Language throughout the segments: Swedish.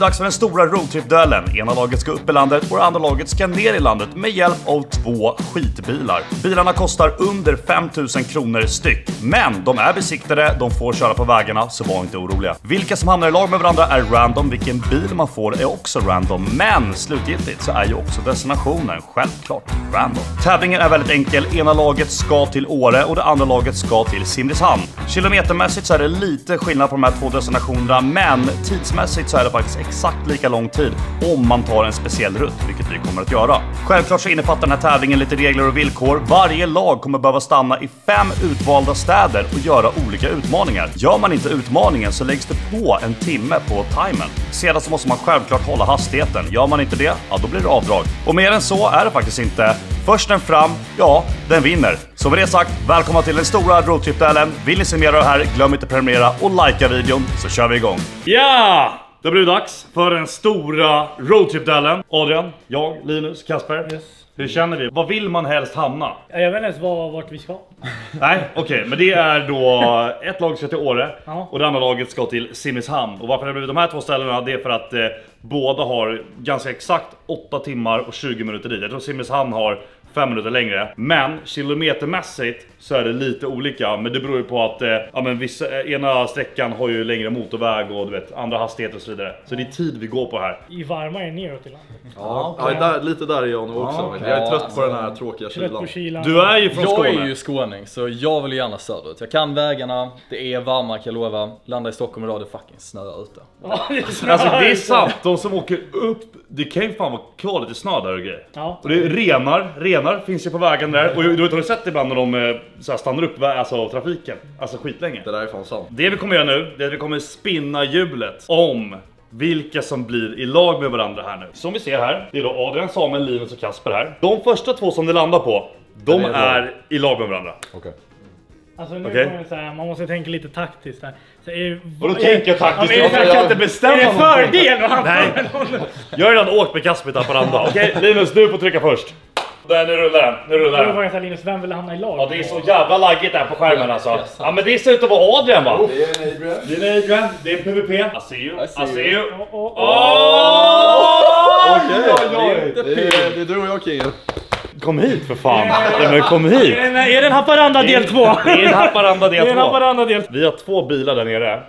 det dags för den stora roadtrip-duellen. Ena laget ska upp i landet och det andra laget ska ner i landet med hjälp av två skitbilar. Bilarna kostar under 5000 kronor styck, men de är besiktade, de får köra på vägarna, så var inte oroliga. Vilka som hamnar i lag med varandra är random, vilken bil man får är också random, men slutgiltigt så är ju också destinationen självklart random. Tävlingen är väldigt enkel. Ena laget ska till Åre och det andra laget ska till Simrishamn. Kilometermässigt så är det lite skillnad på de här två destinationerna, men tidsmässigt så är det faktiskt exakt lika lång tid om man tar en speciell rutt, vilket vi kommer att göra. Självklart så innefattar den här tävlingen lite regler och villkor. Varje lag kommer behöva stanna i fem utvalda städer och göra olika utmaningar. Gör man inte utmaningen så läggs det på en timme på timern. Sedan så måste man självklart hålla hastigheten. Gör man inte det, ja då blir det avdrag. Och mer än så är det faktiskt inte. Först den fram, ja, den vinner. Så med det sagt, välkomna till den stora roadtrip-duellen. Vill ni se mer av det här, glöm inte att prenumerera och likea videon så kör vi igång. Ja! Det blir dags för den stora roadtrip-delen. Adrian, jag, Linus, Kasper. Hur känner vi? Vad vill man helst hamna? Jag vet inte ens var, vart vi ska. Nej, okej, men det är då ett lag ska till Åre och det andra laget ska till Simrishamn. Och varför det blivit de här två ställena, det är för att eh, båda har ganska exakt 8 timmar och 20 minuter dit. Jag tror Simrishamn har 5 minuter längre. Men kilometermässigt så är det lite olika. Men det beror ju på att eh, ja, men vissa, eh, ena sträckan har ju längre motorväg och du vet, andra hastigheter och så vidare. Så det är tid vi går på här. I varmare neråt i landet. Ja, ja där, lite där är jag nog också. okej. Jag är trött på den här tråkiga Trött kylan. kylan. Du är ju från Jag Skåne. är ju skåning så jag vill gärna söderut. Jag kan vägarna, det är varmare kan jag lova. Landa i Stockholm idag, det fucking snöar ute. Ja, det är snö. Alltså det är sant, de som åker upp, det kan ju fan vara kvar lite snö där och grejer. Ja. Och det är renar, renar finns ju på vägen där. Och du vet, har du sett ibland när de eh, så här stannar upp alltså, trafiken? Alltså skitlänge. Det där är fan sant. Det vi kommer göra nu, det är att vi kommer spinna hjulet om vilka som blir i lag med varandra här nu. Som vi ser här, det är då Adrian, Samuel, Linus och Kasper här. De första två som det landar på, de är i lag. är i lag med varandra. Okej. Alltså nu får man, så här, man måste tänka lite taktiskt här. Så är, Vadå tänka taktiskt? Ja, Jag det- kan inte bestämma Är det någonting. fördel att hamna Nej. Jag har redan åkt med Kasper till Haparanda. Okej Linus, du får trycka först. Där, nu rullar den. Nu rullar den. jag Linus, vem vill hamna i lag? Ja det är så jävla laggigt där på skärmen alltså. Ja men det ser ut att vara Adrian va? Det är en Adrian. Det är Adrian, det är PVP. I see you, I see you. Okej, det, är, det är du och jag kingen. Kom hit för fan. Nej, men kom hit. Är det- Är det en Haparanda del 2? Det är en Haparanda del en 2. Haparanda del 2. Vi har två bilar där nere.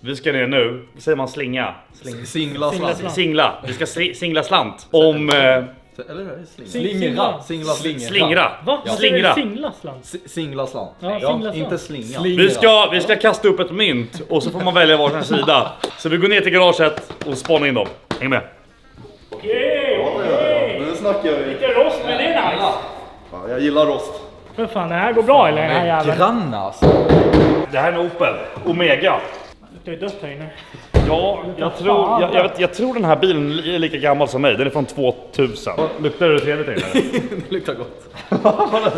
Vi ska ner nu. Säger man slinga? Sling. Singla slant. slant. Singla. Vi ska singla slant. Om... Eh, Eller är det slinga? Slingra. Singla Slingra. slingra. Va? Ja. Slingra. Slingra. Singla slant. Si- Singla slant. Ja, singla slant. inte slinga. Vi ska, vi ska kasta upp ett mynt och så får man välja varsin sida. Så vi går ner till garaget och spanar in dem. Häng med. Okej, okej. Nu snackar vi. Lite rost, men det är nice. Ja, jag gillar rost. För fan, det här går bra eller? Den här jäveln. Alltså. Det här är en Opel Omega. Det är dött här inne. Ja, jag tror, jag, jag, vet, jag tror den här bilen är lika gammal som mig. Den är från 2000. Luktar det trevligt här inne? Det luktar gott.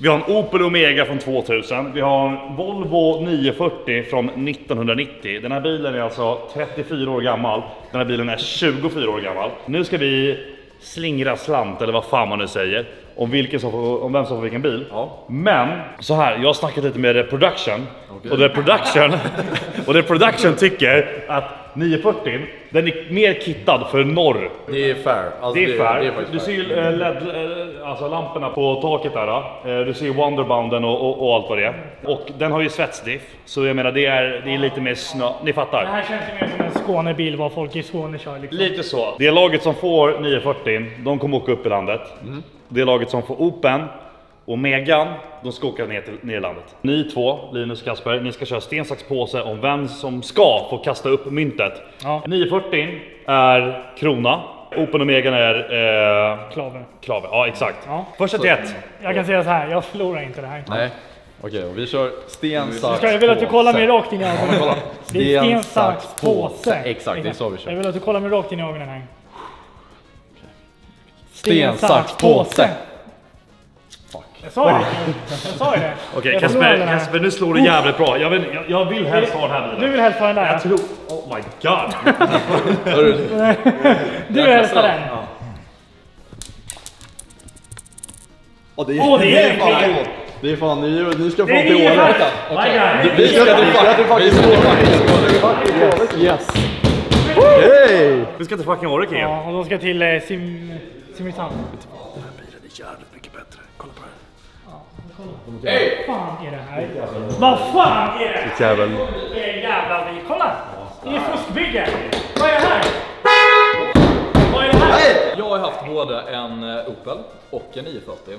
Vi har en Opel Omega från 2000. Vi har en Volvo 940 från 1990. Den här bilen är alltså 34 år gammal. Den här bilen är 24 år gammal. Nu ska vi slingra slant, eller vad fan man nu säger, om, vilken som får, om vem som får vilken bil. Ja. Men så här, jag har snackat lite med The Production och The Production och The Production tycker att 940 den är mer kittad för norr Det är fair. Alltså, det är fair. Det är du ser ju eh, LED, eh, alltså lamporna på taket där. eh, Du ser Wonderbounden och, och, och allt vad det är. Och den har ju svetsdiff. Så jag menar det är, det är lite mer snö. Ni Det fattar. här känns ju mer som en Skånebil, vad folk i Skåne kör liksom. Lite så. Det laget som får 940, de kommer åka upp i landet. Det laget som får Open och Megan, de ska åka ner till ner i landet. Ni två, Linus och Kasper, ni ska köra sten, sax, påse om vem som ska få kasta upp myntet. Ja. 940 är krona. Open och Megan är eh, Klaver. Klave, ja exakt. Ja. Första till ett. Jag kan säga så här, jag förlorar inte det här. Nej. Okej, och vi kör sten, sax, Ska jag vill att du kollar mig rakt in i ögonen. sten, sax, påse. Exakt, det är så vi kör. Jag vill att du kollar mig rakt in i ögonen här. Sten, sax, påse. Jag sa ju det. Jag sa ju det. Okej här. Kasper nu slår du jävligt bra. Jag vill, jag, jag vill helst ha den här Du bilen. vill helst ha den där? Jag tror... Oh my god. Du vill helst ha den? Åh, det Åh, det är en fan kille. gott. Det är fan, ni, ni ska få Det är till Åre. Okej. Vi ska till fucking Vi ska till fucking Yes. Hej! Vi ska till fucking Åre King. Ja, och de ska till eh, Sim... Simrishamn. Jävligt mycket bättre. Kolla på det Vad fan är det här? Vad fan är det här? Jävel. Det är jävla vi. Kolla! Det är fuskbygge. Vad är det här? Vad är det här? Jag har haft både en eh, Opel och en 940.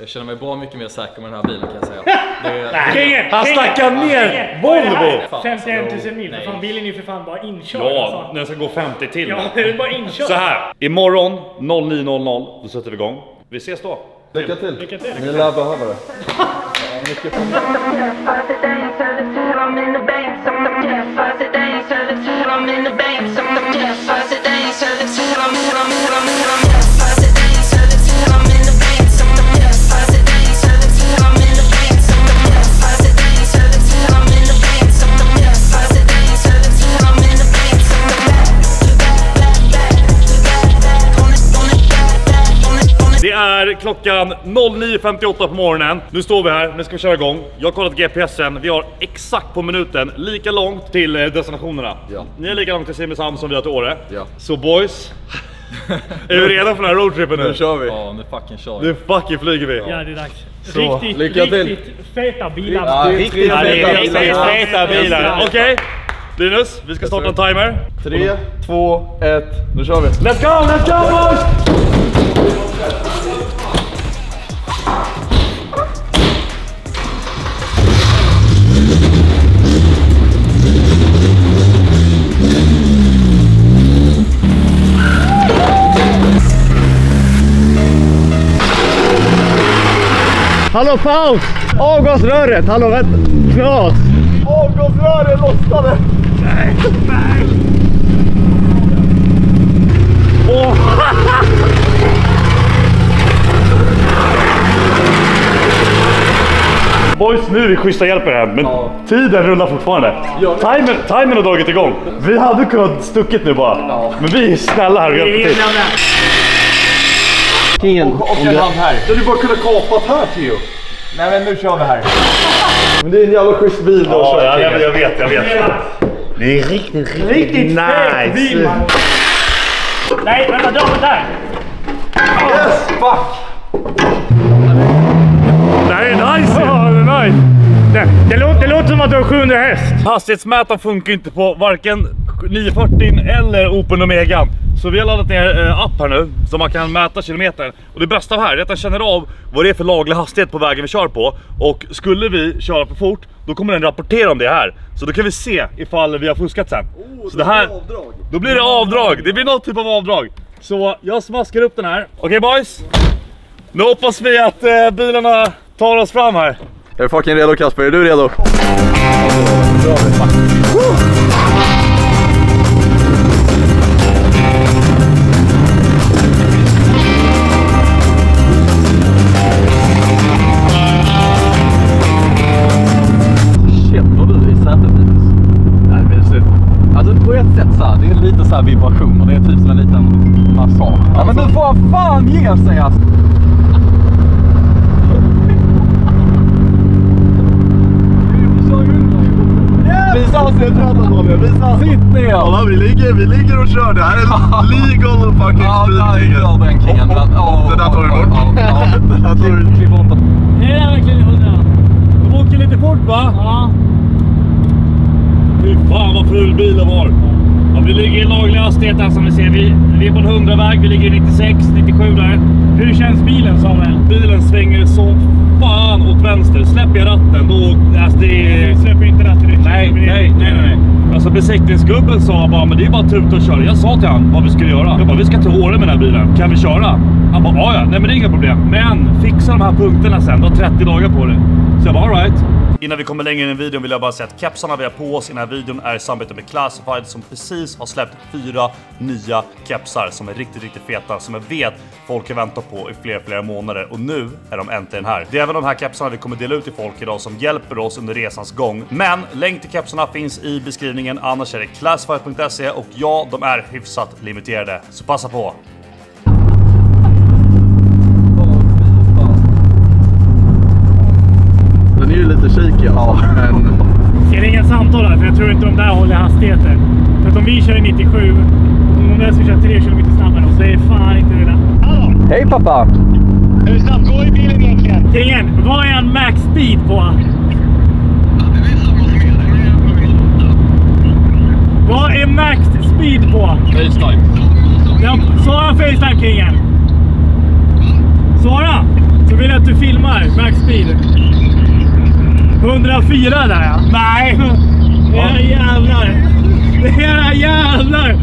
Jag känner mig bra mycket mer säker med den här bilen kan jag säga. Det Kingen, Han snackar ner? Volvo. 51 000 mil. Nej. För fan, bilen är ju för fan bara inkörd. Ja, alltså. den ska gå 50 till. Ja, det är bara inkörd. Så här, imorgon 09.00 då sätter vi igång. Vi ses då. Lycka till. Lycka till. Ni lär behöva det. I'm in klockan 09.58 på morgonen. Nu står vi här, nu ska vi köra igång. Jag har kollat GPSen, vi har exakt på minuten lika långt till eh, destinationerna. Ja. Ni är lika långt till Simrishamn som vi har till Åre. Ja. Så boys, är vi redo för den här roadtrippen nu? Nu kör vi. ja, nu fucking kör vi. Nu fucking flyger vi! Ja, det är dags. Så, Riktigt, lycka till. riktigt feta bilar. Ja, riktigt är feta riktigt bilar. feta bilar. Okej, Linus, vi ska starta en timer. Tre, två, ett, nu kör vi. Let's go, let's go boys! Hallå paus! Avgasröret! Hallå vänta! Knas! Avgasröret lossnade! Boys, nu är vi schyssta hjälper här, men tiden rullar fortfarande. Timern, timern har dragit igång. Vi hade kunnat stuckit nu bara. Men vi är snälla här och hjälper till. Kingen, Och en hand här. Du hade bara kunnat kapat här Theo. Nej men nu kör vi här. Men det är en jävla schysst bil har Ja, jag, jag, jag vet, jag vet. Det är riktigt, riktigt, Riktigt fet bil. Nej, vänta, dra den där. Yes, fuck! Det här är nice! Är nice. Det, det, låter, det låter som att du har 700 häst. Hastighetsmätaren funkar inte på varken 940 eller Open Omegan. Så vi har laddat ner en app här nu så man kan mäta kilometer. Och det bästa av här är att den känner av vad det är för laglig hastighet på vägen vi kör på. Och skulle vi köra för fort, då kommer den rapportera om det här. Så då kan vi se ifall vi har fuskat sen. så det här, då blir det avdrag. Det blir någon typ av avdrag. Så jag smaskar upp den här. Okej boys? Nu hoppas vi att eh, bilarna tar oss fram här. Jag är fucking redo Kasper, är du redo? Shit vad du är i sätet. Alltså på ett sätt så här, det är lite så här vibrationer. Det är typ som en liten massage. Ja men nu får fan ge sig alltså. Visa ansiktet Daniel, visa! Sitt ner! Kolla vi ligger, vi ligger och kör, det här är legal fucking Ja, där speed gör den kingen. Oh, oh, det där tar vi bort. Ja, ja. Det där tar vi Klipp bort den. Det är verkligen 100. De åker lite fort va? Ja. Fy fan vad ful bilen var. Ja, vi ligger i laglig hastighet här som vi ser. Vi, vi är på en 100-väg, vi ligger i 96, 97 där. Hur känns bilen Samuel? Bilen svänger så fan åt vänster. Släpper jag ratten då... Alltså det Du släpper inte ratten ut. Nej, nej, nej, nej, nej. Alltså besiktningsgubben sa bara, men det är bara att tuta och köra. Jag sa till han vad vi skulle göra. Jag bara, vi ska till Åre med den här bilen. Kan vi köra? Han bara, ja ja, nej men det är inga problem. Men fixa de här punkterna sen, du har 30 dagar på dig. Så jag bara, alright. Innan vi kommer längre in i videon vill jag bara säga att kepsarna vi har på oss i den här videon är i samarbete med Classified som precis har släppt fyra nya kepsar som är riktigt, riktigt feta som jag vet folk har väntat på i flera, flera månader och nu är de äntligen här. Det är även de här kepsarna vi kommer dela ut till folk idag som hjälper oss under resans gång. Men länk till kepsarna finns i beskrivningen, annars är det classified.se och ja, de är hyfsat limiterade. Så passa på! lite shaky alltså. Men jag ringa ett samtal här? För jag tror inte de där håller hastigheter. För att om vi kör i 97 och de där ska köra 3 km snabbare så är fan inte det där. Hallå! Hej pappa! Hur snabbt går i bilen egentligen? Kingen, vad är han max speed på? Vad är max speed på? Facetime. Ja, svara Facetime Kingen. Svara! Så vill jag att du filmar max speed. 104 där ja. Nej! Era jävlar! Era jävlar!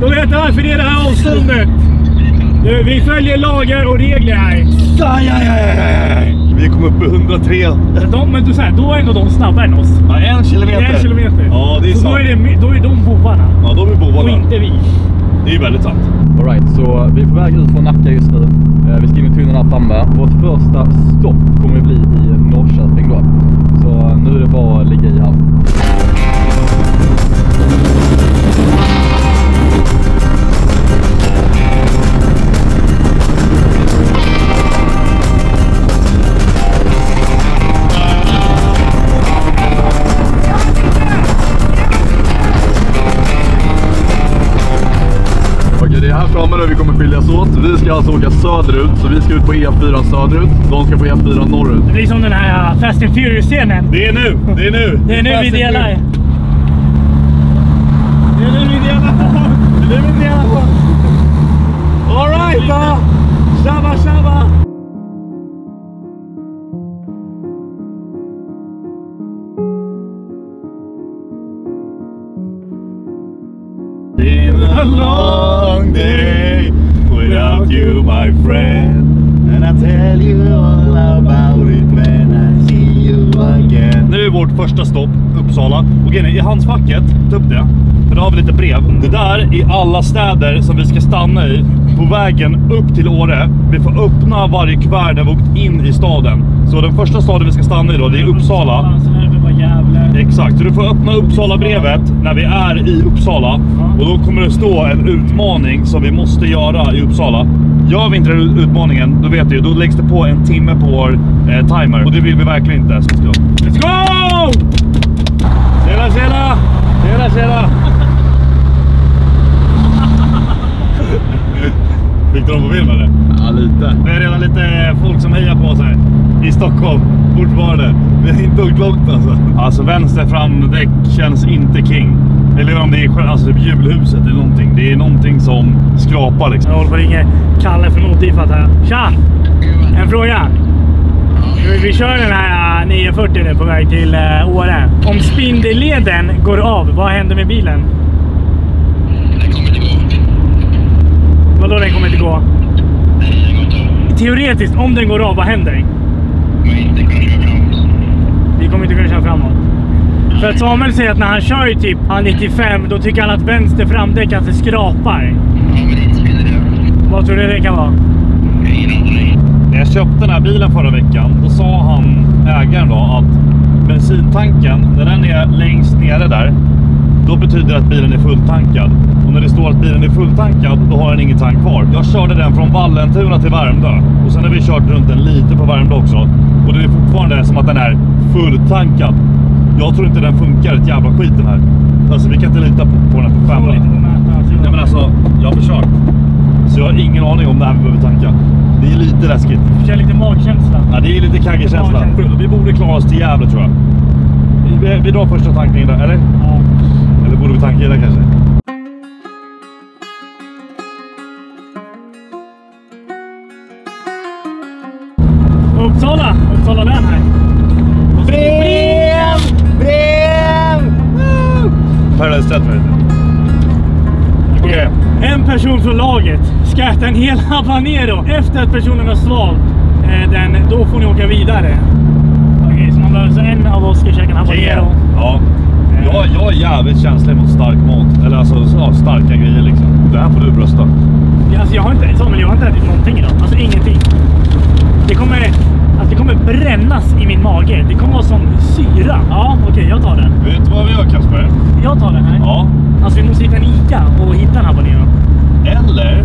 De vet varför det är det här avståndet. Du, vi följer lagar och regler här. Aj, aj, aj. Vi kom upp i 103. De, men du säger, då är ändå de snabbare än oss. Ja, en kilometer. En kilometer. Ja, det är så då är, det, då är de bovarna. Ja, de är Och bovarna. inte vi. Det är ju väldigt sant. Alright, så vi är på väg ut från Nacka just nu. Eh, vi ska in i tunneln här framme. Vårt första stopp kommer att bli i Norrköping då. Så eh, nu är det bara att ligga i här. Det är här framme nu vi kommer skiljas åt. Vi ska alltså åka söderut, så vi ska ut på E4 söderut. De ska på E4 norrut. Det blir som den här Fast and Furious-scenen. Det är nu. Det är nu. Det är nu vi delar. Det är nu vi delar. Det är nu vi delar. Alright då! Tjabba tjabba! A long day without you my friend And I tell you all about it when I see you again Nu är vårt första stopp Uppsala. Och grejen är, i handsfacket, ta upp det. För då har vi lite brev. Det där är alla städer som vi ska stanna i på vägen upp till Åre. Vi får öppna varje kuvert när vi åkt in i staden. Så den första staden vi ska stanna i då, det är Uppsala. Gävle. Exakt, så du får öppna Uppsala-brevet när vi är i Uppsala. Och då kommer det stå en utmaning som vi måste göra i Uppsala. Gör vi inte den utmaningen, då vet du då läggs det på en timme på vår eh, timer. Och det vill vi verkligen inte. Så vi ska... Let's go! Tjena, tjena! Tjena, tjena! Fick du dem på film eller? Ja, lite. Det är redan lite folk som hejar på oss här i Stockholm fortfarande. Vi har inte åkt långt alltså. Alltså vänster framdäck känns inte king. Eller om det är alltså, typ julhuset eller någonting. Det är någonting som skrapar liksom. Jag håller på att ringa Kalle från Otifat här. Tja! En fråga. Vi, vi kör den här uh, 940 nu på väg till uh, Åre. Om spindelleden går av, vad händer med bilen? Vadå den kommer inte gå? Teoretiskt, om den går av, vad händer? Vi kommer inte kunna köra framåt. För att Samuel säger att när han kör i typ han 95, då tycker han att vänster framdäck det skrapar. Vad tror du det kan vara? När jag köpte den här bilen förra veckan, då sa han, ägaren då, att bensintanken, när den är längst nere där, då betyder det att bilen är fulltankad. Och när det står att bilen är fulltankad, då har den ingen tank kvar. Jag körde den från Vallentuna till Värmdö. Och sen har vi kört runt den lite på Värmdö också. Och det är fortfarande som att den är fulltankad. Jag tror inte den funkar ett jävla skit den här. Alltså vi kan inte lita på, på den här på femman. Nej men alltså, jag har försökt. Så jag har ingen aning om när vi behöver tanka. Det är lite läskigt. Kör lite magkänsla. Ja, det är lite kaggekänsla. Vi borde klara oss till Gävle tror jag. Vi, vi drar första tankningen där, eller? Ja. Där kanske? Uppsala! Uppsala län här. Brev! Brev! Paradise Theatre Okej. En person från laget ska äta en hel habanero efter att personen har svalt eh, den. Då får ni åka vidare. Okej, så man behöver, så en av oss ska käka en habanero. Ja. Jag, jag är jävligt känslig mot stark mat. Eller alltså ja, starka grejer liksom. Det här får du brösta. Ja, Alltså jag har inte, Samuel, jag har inte ätit någonting idag. Alltså ingenting. Det kommer, alltså det kommer brännas i min mage. Det kommer vara som syra. Ja, okej, jag tar den. Vet du vad vi gör Kasper? Jag tar den här. Ja. Alltså vi måste hitta en Ica och hitta en habanero. Eller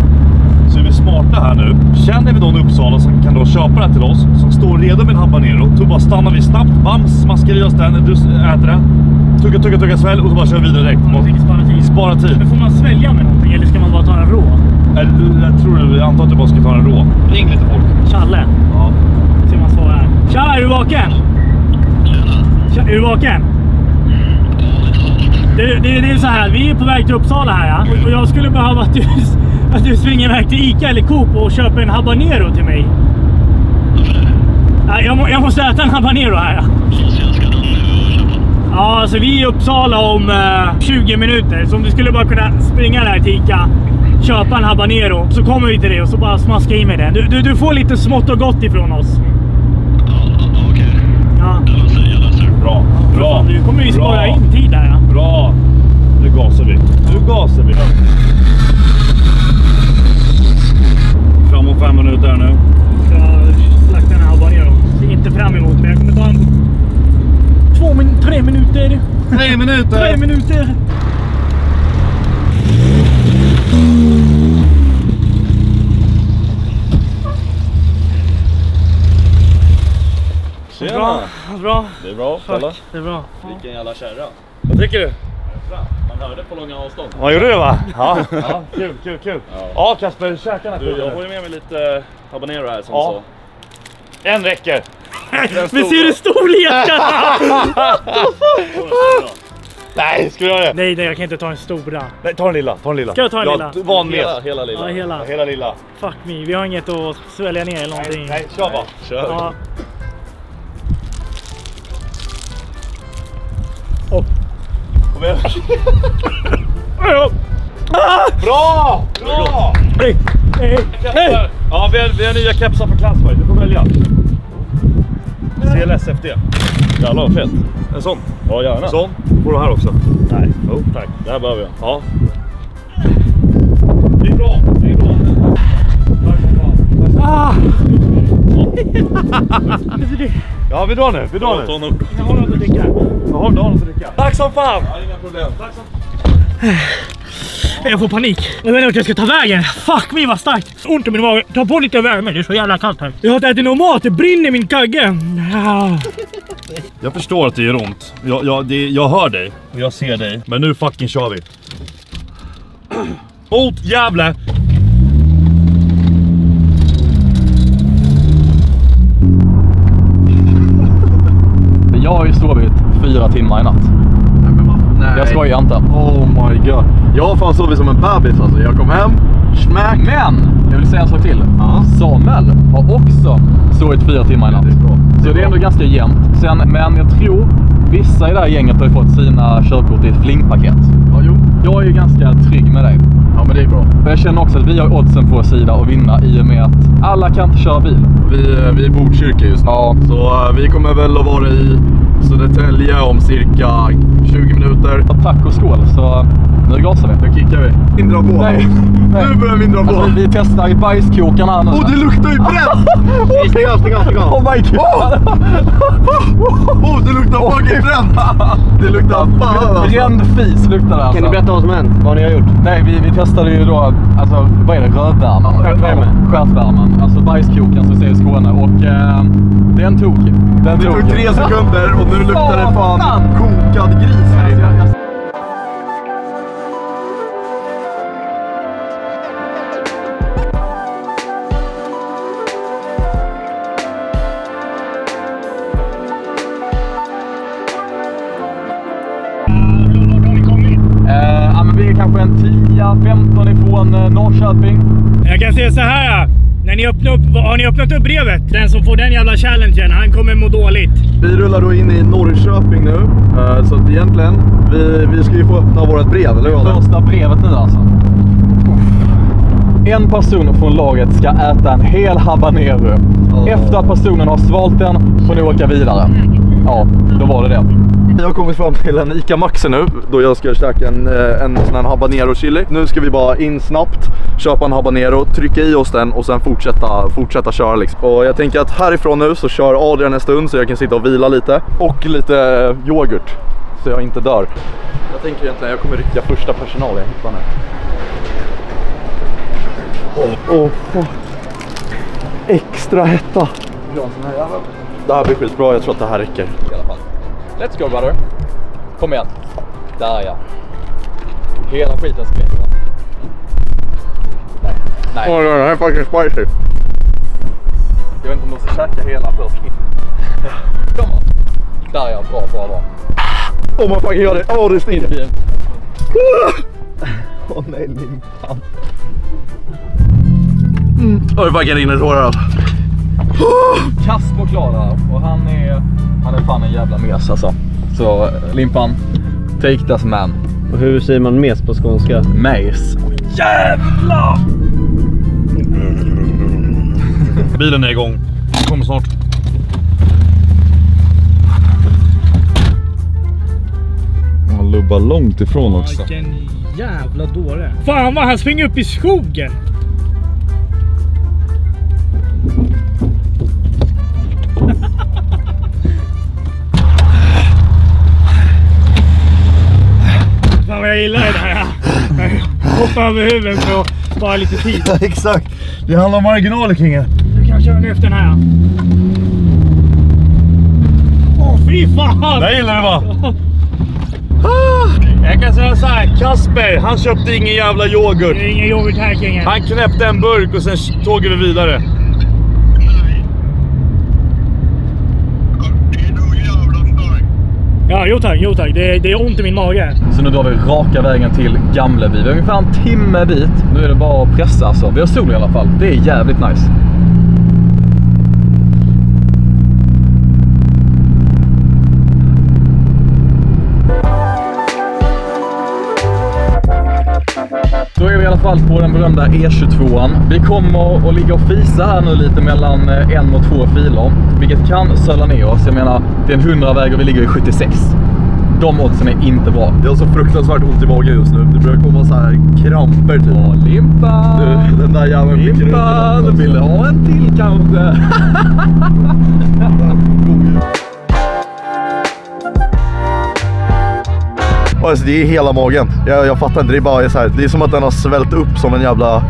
så är vi smarta här nu. Känner vi någon i Uppsala som kan då köpa det här till oss, som står redo med en habanero. Så bara stannar vi snabbt, bams, smaskar i oss den, du äter den. Tugga, tugga, tugga, svälj och så bara kör vi vidare direkt. Man tänker spara tid. Spara tid. Men får man svälja med någonting eller ska man bara ta den rå? Eller, Jag tror, jag antar att du bara ska ta den rå. Ring lite folk. Challe. Ja. Se om han svarar. Tja, är du vaken? Tja, är du vaken? Det, det, det är så här, vi är på väg till Uppsala här ja. Och- Och jag skulle behöva att du, att du springer iväg till Ica eller Coop och köper en habanero till mig. Ja, Jag, må, jag måste äta en habanero här ja. Ja, alltså vi är i Uppsala om eh, 20 minuter. Så om du skulle bara kunna springa där till Ica, köpa en habanero, så kommer vi till det och så bara smaska i med den. Du, du, du får lite smått och gott ifrån oss. Ja. Bra, bra. Fan, nu kommer vi spara Bra. in tid här. Ja. Bra. Nu gasar vi. Nu gasar vi. Fram om fem minuter nu. Ska slakta den här habanero. Ser inte fram emot, men jag kommer ta en två min tre minuter. Tre minuter! Tre minuter. Bra, bra. Det är bra, Fuck, det är bra. Vilken jävla kärra. Vad tycker du? Man hörde på långa avstånd. Ja, gjorde det va? Ja. ja. Kul, kul, kul. Ja, Kasper, käkarna Du, jag har ju med mig lite habanero här som Ja. så. En räcker. Men ser du storleken? Nej, ska du göra det? nej, nej, jag kan inte ta den stora. Nej, ta den lilla. Ta den lilla. Ska jag ta den lilla? Ja, van med. Hela, hela lilla. Ja, hela. Hela lilla. Fuck me, vi har inget att svälja ner eller någonting. Nej, kör bara. Kör. Ja. Och. Kom igen. Bra! Bra! Nej, nej, nej. Ja, vi har, vi har nya kepsar för Classfight. Du får välja. CLSFD. Jävlar vad fett. En sån. Ja gärna. Sån. Får du här också. Nej. Jo, tack. Det här behöver jag. Ja. Det är bra. Det är bra. Tack som fan. Ah. Ja, vi drar nu. Vi drar Ta nu. en upp. Jag har något att dricka. Jag har något att dricka. Tack som fan! Ja, inga problem. Jag får panik. Jag vet inte vart jag ska ta vägen. Fuck me vad starkt. Ont i min mage. Ta på lite värme. Det är så jävla kallt här. Jag har inte ätit någon mat. Det brinner i min kagge. Jag förstår att det gör ont. Jag, jag, det, jag hör dig och jag ser dig. Men nu fucking kör vi. Mot Gävle! Jag har ju sovit fyra timmar i natt. Nej. Jag skojar inte. Oh my god. Jag har fan sovit som en bebis alltså. Jag kom hem, smack. Men! Jag vill säga en sak till. Ja. Samuel har också sovit fyra timmar i natt. Det är bra. Så det är ändå ganska jämnt. Sen, men jag tror vissa i det här gänget har ju fått sina körkort i ett flingpaket. Ja, jo. Jag är ju ganska trygg med det. Ja, men det är bra. För jag känner också att vi har oddsen på vår sida att vinna i och med att alla kan inte köra bil. Vi, eh, vi är i Botkyrka just nu. Ja. Så eh, vi kommer väl att vara i Södertälje om cirka 20 minuter. Tack och skål, så nu gasar vi. Nu kickar vi. Vindra på. Nej. Nej. Nu börjar vindra på. Alltså, vi, vi testar i bajskokaren här nu. Åh, det luktar ju bränt! Stäng av, stäng av, stäng av. Oh my god! Oh, det luktar fucking bränt! Det luktar fan alltså. Bränd fis luktar det alltså. Kan ni berätta vad som hänt? Vad ni har gjort? Nej, vi, vi testade ju då, alltså vad är det? Rövvärmen? Stjärtvärme. Stjärtvärmen. Alltså bajskokaren som vi säger i Skåne. Och eh, den tog. Den Det tog. tog tre sekunder och nu luktar det fan kokad gris här är kanske en 10-15 ifrån eh, Norrköping. Jag kan säga så här. När ni öppnar upp, har ni öppnat upp brevet? Den som får den jävla challengen, han kommer må dåligt. Vi rullar då in i Norrköping nu. Eh, Så att egentligen, vi, vi ska ju få öppna vårt brev, eller hur? Första brevet nu alltså. En person från laget ska äta en hel habanero. Ja. Efter att personen har svalt den får ni åka vidare. Ja, då var det det. Vi har kommit fram till en ICA Maxi nu, då jag ska käka en, eh, en sån här habanero chili. Nu ska vi bara in snabbt, köpa en habanero, trycka i oss den och sen fortsätta, fortsätta köra liksom. Och jag tänker att härifrån nu så kör Adrian en stund så jag kan sitta och vila lite. Och lite eh, yoghurt, så jag inte dör. Jag tänker egentligen jag kommer rycka första personal jag hittar nu. Åh. Extra hetta. Det här blir skitbra, jag tror att det här räcker. I alla fall. Let's go brother. Kom igen. Där ja. Hela skiten ska va? Nej. Nej. Oj, det här är faktiskt spicy. Jag vet inte om de ska käka hela först. Kom on. Där ja, bra, bra, bra. Om man fucking gör det. Åh, det stinker. Blir- Åh nej, limpan. Oj, fucking rinner tårar alltså. Kasper klarar och han är, han är fan en jävla mes alltså. Så Limpan, take this man. Och hur säger man mes på skånska? Mes. Jävlar! Bilen är igång. Kommer snart. Han lubbar långt ifrån också. Vilken jävla dåre. Fan vad han springer upp i skogen. Fan vad jag gillar det där. Hoppa över huvudet för att spara lite tid. Exakt. Det handlar om marginaler kring det. Du kan köra nu efter den här. Åh fy fan! Det gillar du va? Ah! Jag kan säga så här, Kasper, han köpte ingen jävla yoghurt. Det är ingen yoghurt här kingen. Han knäppte en burk och sen tog vi vidare. Ja, jo tack, jo tack. Det, det är ont i min mage. Så nu drar vi raka vägen till Gamleby. Vi har ungefär en timme dit. Nu är det bara att pressa alltså. Vi har sol i alla fall. Det är jävligt nice. Alla fall på den berömda E22an. Vi kommer att ligga och fisa här nu lite mellan eh, en och två filer. Vilket kan söla ner oss. Jag menar, det är en 100-väg och vi ligger i 76. De oddsen är inte bra. Jag har så fruktansvärt ont i magen just nu. Det börjar komma så här kramper typ. Åh, Limpan! Du, den där jäveln skickar ut Limpan! den Vill du ha en till kanske? Alltså, det är hela magen. Jag, jag fattar inte. Det är bara så här, Det är som att den har svällt upp som en jävla...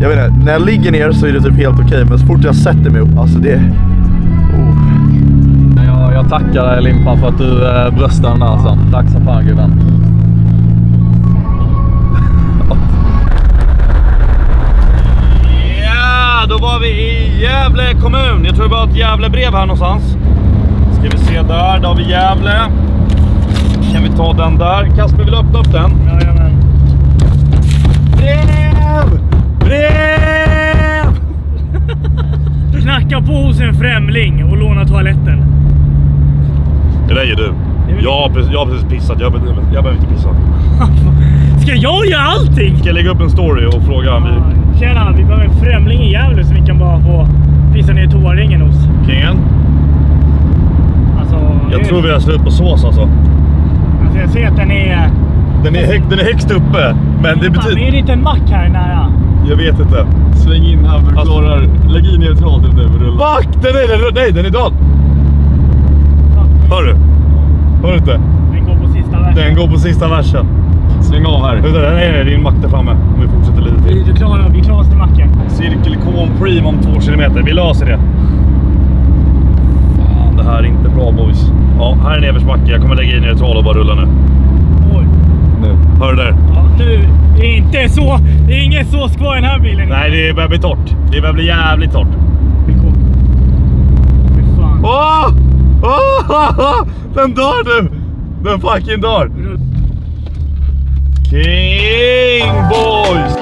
Jag vet inte. När jag ligger ner så är det typ helt okej. men så fort jag sätter mig upp, alltså det... Oh. Jag, jag tackar dig Limpan för att du eh, bröstade den där alltså. Tack som fan gubben. Ja, då var vi i Gävle kommun. Jag tror vi har ett Gävlebrev här någonstans. Ska vi se där, där har vi Gävle. Kan vi ta den där? Kasper vill öppna upp den. Jajamän. Brev! Brev! Knacka på hos en främling och låna toaletten. Det där är du. Jag har precis, jag har precis pissat. Jag, behöver- jag behöver inte pissa. Ska jag göra allting? Ska jag lägga upp en story och fråga om vi... Tjena, vi behöver en främling i Gävle så vi kan bara få pissa ner toaringen hos. Kingen? Alltså, Jag det- tror vi har slut på sås alltså. Alltså den är... Den är, hög, den är högst uppe. Men det betyder... är det inte en mack här nära? Jag vet inte. Sväng in här för du klarar... Lägg in neutralt nu och rulla. Fuck! Den är, den, nej, den är död! Hör du? Hör du inte? Den går på sista versen. Den går på sista versen. Sväng av här. Vänta, nej, nej, det är en mack där framme. Om vi fortsätter lite Vi, till. du klarar, vi klarar oss till macken. Cirkelkon Prim om två kilometer. Vi löser det. Det här är inte bra boys. Ja, här är nedförsbacke. Jag kommer lägga in neutral och bara rulla nu. Oj. Nu. Hör du där? Ja, nu. Det är inte så. Det är ingen sås kvar i den här bilen. Nej, det börjar bli torrt. Det börjar bli jävligt torrt. Åh! Åh! Den dör nu! Den fucking dör! King boys!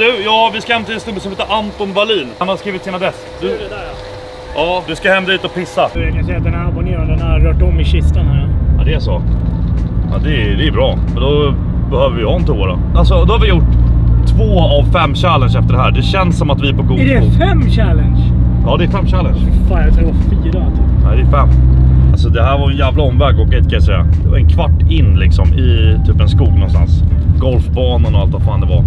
Du, ja, vi ska hem till en snubbe som heter Anton Wallin. Han har skrivit sin adress. Du, Det där ja. ja, du ska hem dit och pissa. Jag kan säga att den här abonneraren har rört om i kistan här. Ja, det är så. Ja, det är, det är bra. Men då behöver vi ha en toa då. Alltså, då har vi gjort två av fem challenge efter det här. Det känns som att vi är på god Är det fem challenge? Ja, det är fem challenge. Fan, jag tror det var fyra. Typ. Nej, det är fem. Alltså det här var en jävla omväg och kan jag säga. Det var en kvart in liksom i typ en skog någonstans. Golfbanan och allt vad fan det var.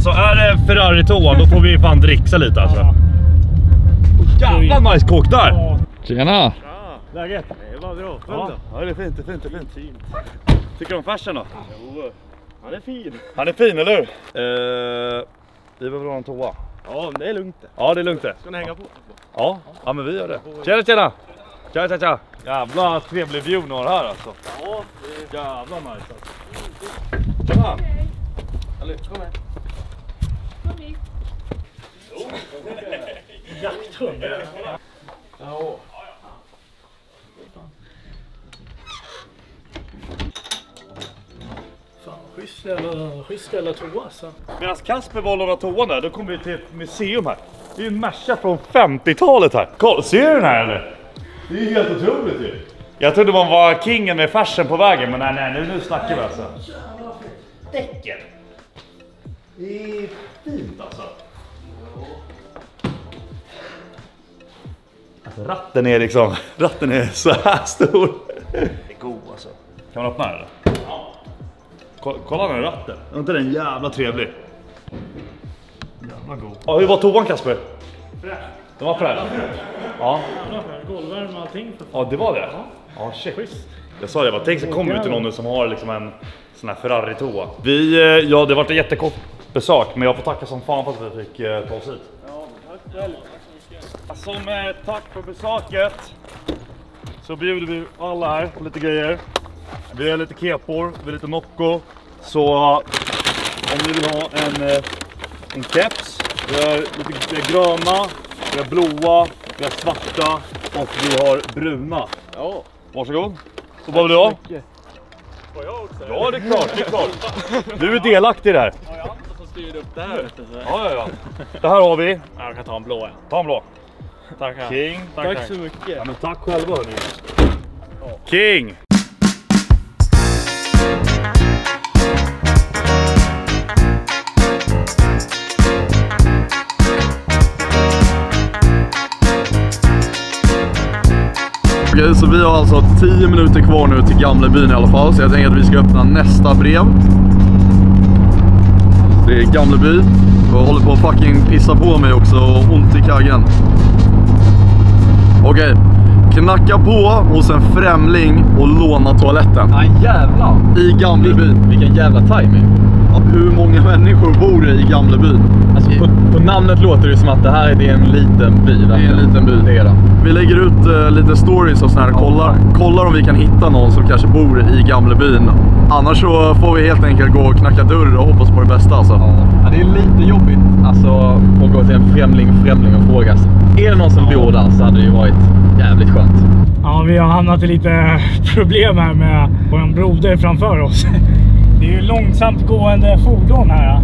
Så är det Ferrari-toan då får vi fan dricksa lite alltså. Ja. Jävla nice kåk där! Ja. Tjena! Läget? Det var bra. Ja, ja, det är fint, det är fint, det är fint. Tycker du om färsen då? Han är fin. Han är fin, eller hur? Eh, vi behöver ha en toa. Ja, det är lugnt det. Ja, det är lugnt det. Ska ni hänga på? Ja, ja men vi gör det. Tjena, tjena! Tja, tja, tja! Jävla trevlig view ni har här alltså. Ja, Jävla nice alltså. Tjena! kom här. Jakthund. Fan, schysst jävla, schysst jävla toa alltså. Medan Kasper var och lånade toan där, då kom vi till ett museum här. Det är en Merca från 50-talet här. Kolla, ser du den här eller? Det är ju helt otroligt ju. Jag trodde man var kingen med färsen på vägen, men nej, nej, nu, nu snackar vi alltså. Däcken. Det är fint alltså. Alltså ratten är liksom, ratten är så här stor. Det är god alltså. Kan man öppna den eller? Kolla, kolla den här ratten. Är inte den jävla trevlig? Jävla god. Ja, hur var toan Kasper? Fräsch. Den var fräsch? Ja. Golvvärme och allting. Ja, det var det? Ja, shit. Jag sa det, bara, tänk så kommer du till någon som har liksom en sån här Ferrari-toa. Vi, eh, ja det varit ett jättekort besök, men jag får tacka som fan för att vi fick eh, ta oss hit. Som eh, tack för besöket så bjuder vi alla här på lite grejer. Vi har lite kepor, vi har lite Nocco. Så om ni vill ha en, eh, en keps, vi har lite vi har gröna, vi har blåa, vi har svarta och vi har bruna. Ja. Varsågod. Så vad vill du ha? Ja, det är klart, det är klart. Du är delaktig i styra upp det här vet du. så. Ja, ja, ja. Det här har vi. Ja, Jag kan ta en blå. ja. Ta en blå. Tackar. King. Tack, så mycket. Ja, men tack själva hörni. King! Okej, så vi har alltså 10 minuter kvar nu till Gamlebyn i alla fall. Så jag tänker att vi ska öppna nästa brev. Det är Gamleby. Jag håller på att fucking pissa på mig också och ont i kaggen. Okej, knacka på hos en främling och låna toaletten. Ja jävlar! I Gamlebyn. Vilken jävla timing. Ja, hur många människor bor det i Gamlebyn? Alltså, på, på namnet låter det som att det här är en liten by. Det är en liten by. Det är det. Vi lägger ut eh, lite stories och sådär. Kollar, kollar om vi kan hitta någon som kanske bor i Gamlebyn. Annars så får vi helt enkelt gå och knacka dörr och hoppas på det bästa alltså. Ja, det är lite jobbigt alltså, att gå till en främling, främling och fråga. Är det någon som bor där så hade det ju varit jävligt skönt. Ja, vi har hamnat i lite problem här med vår broder framför oss. Det är ju långsamt gående fordon här.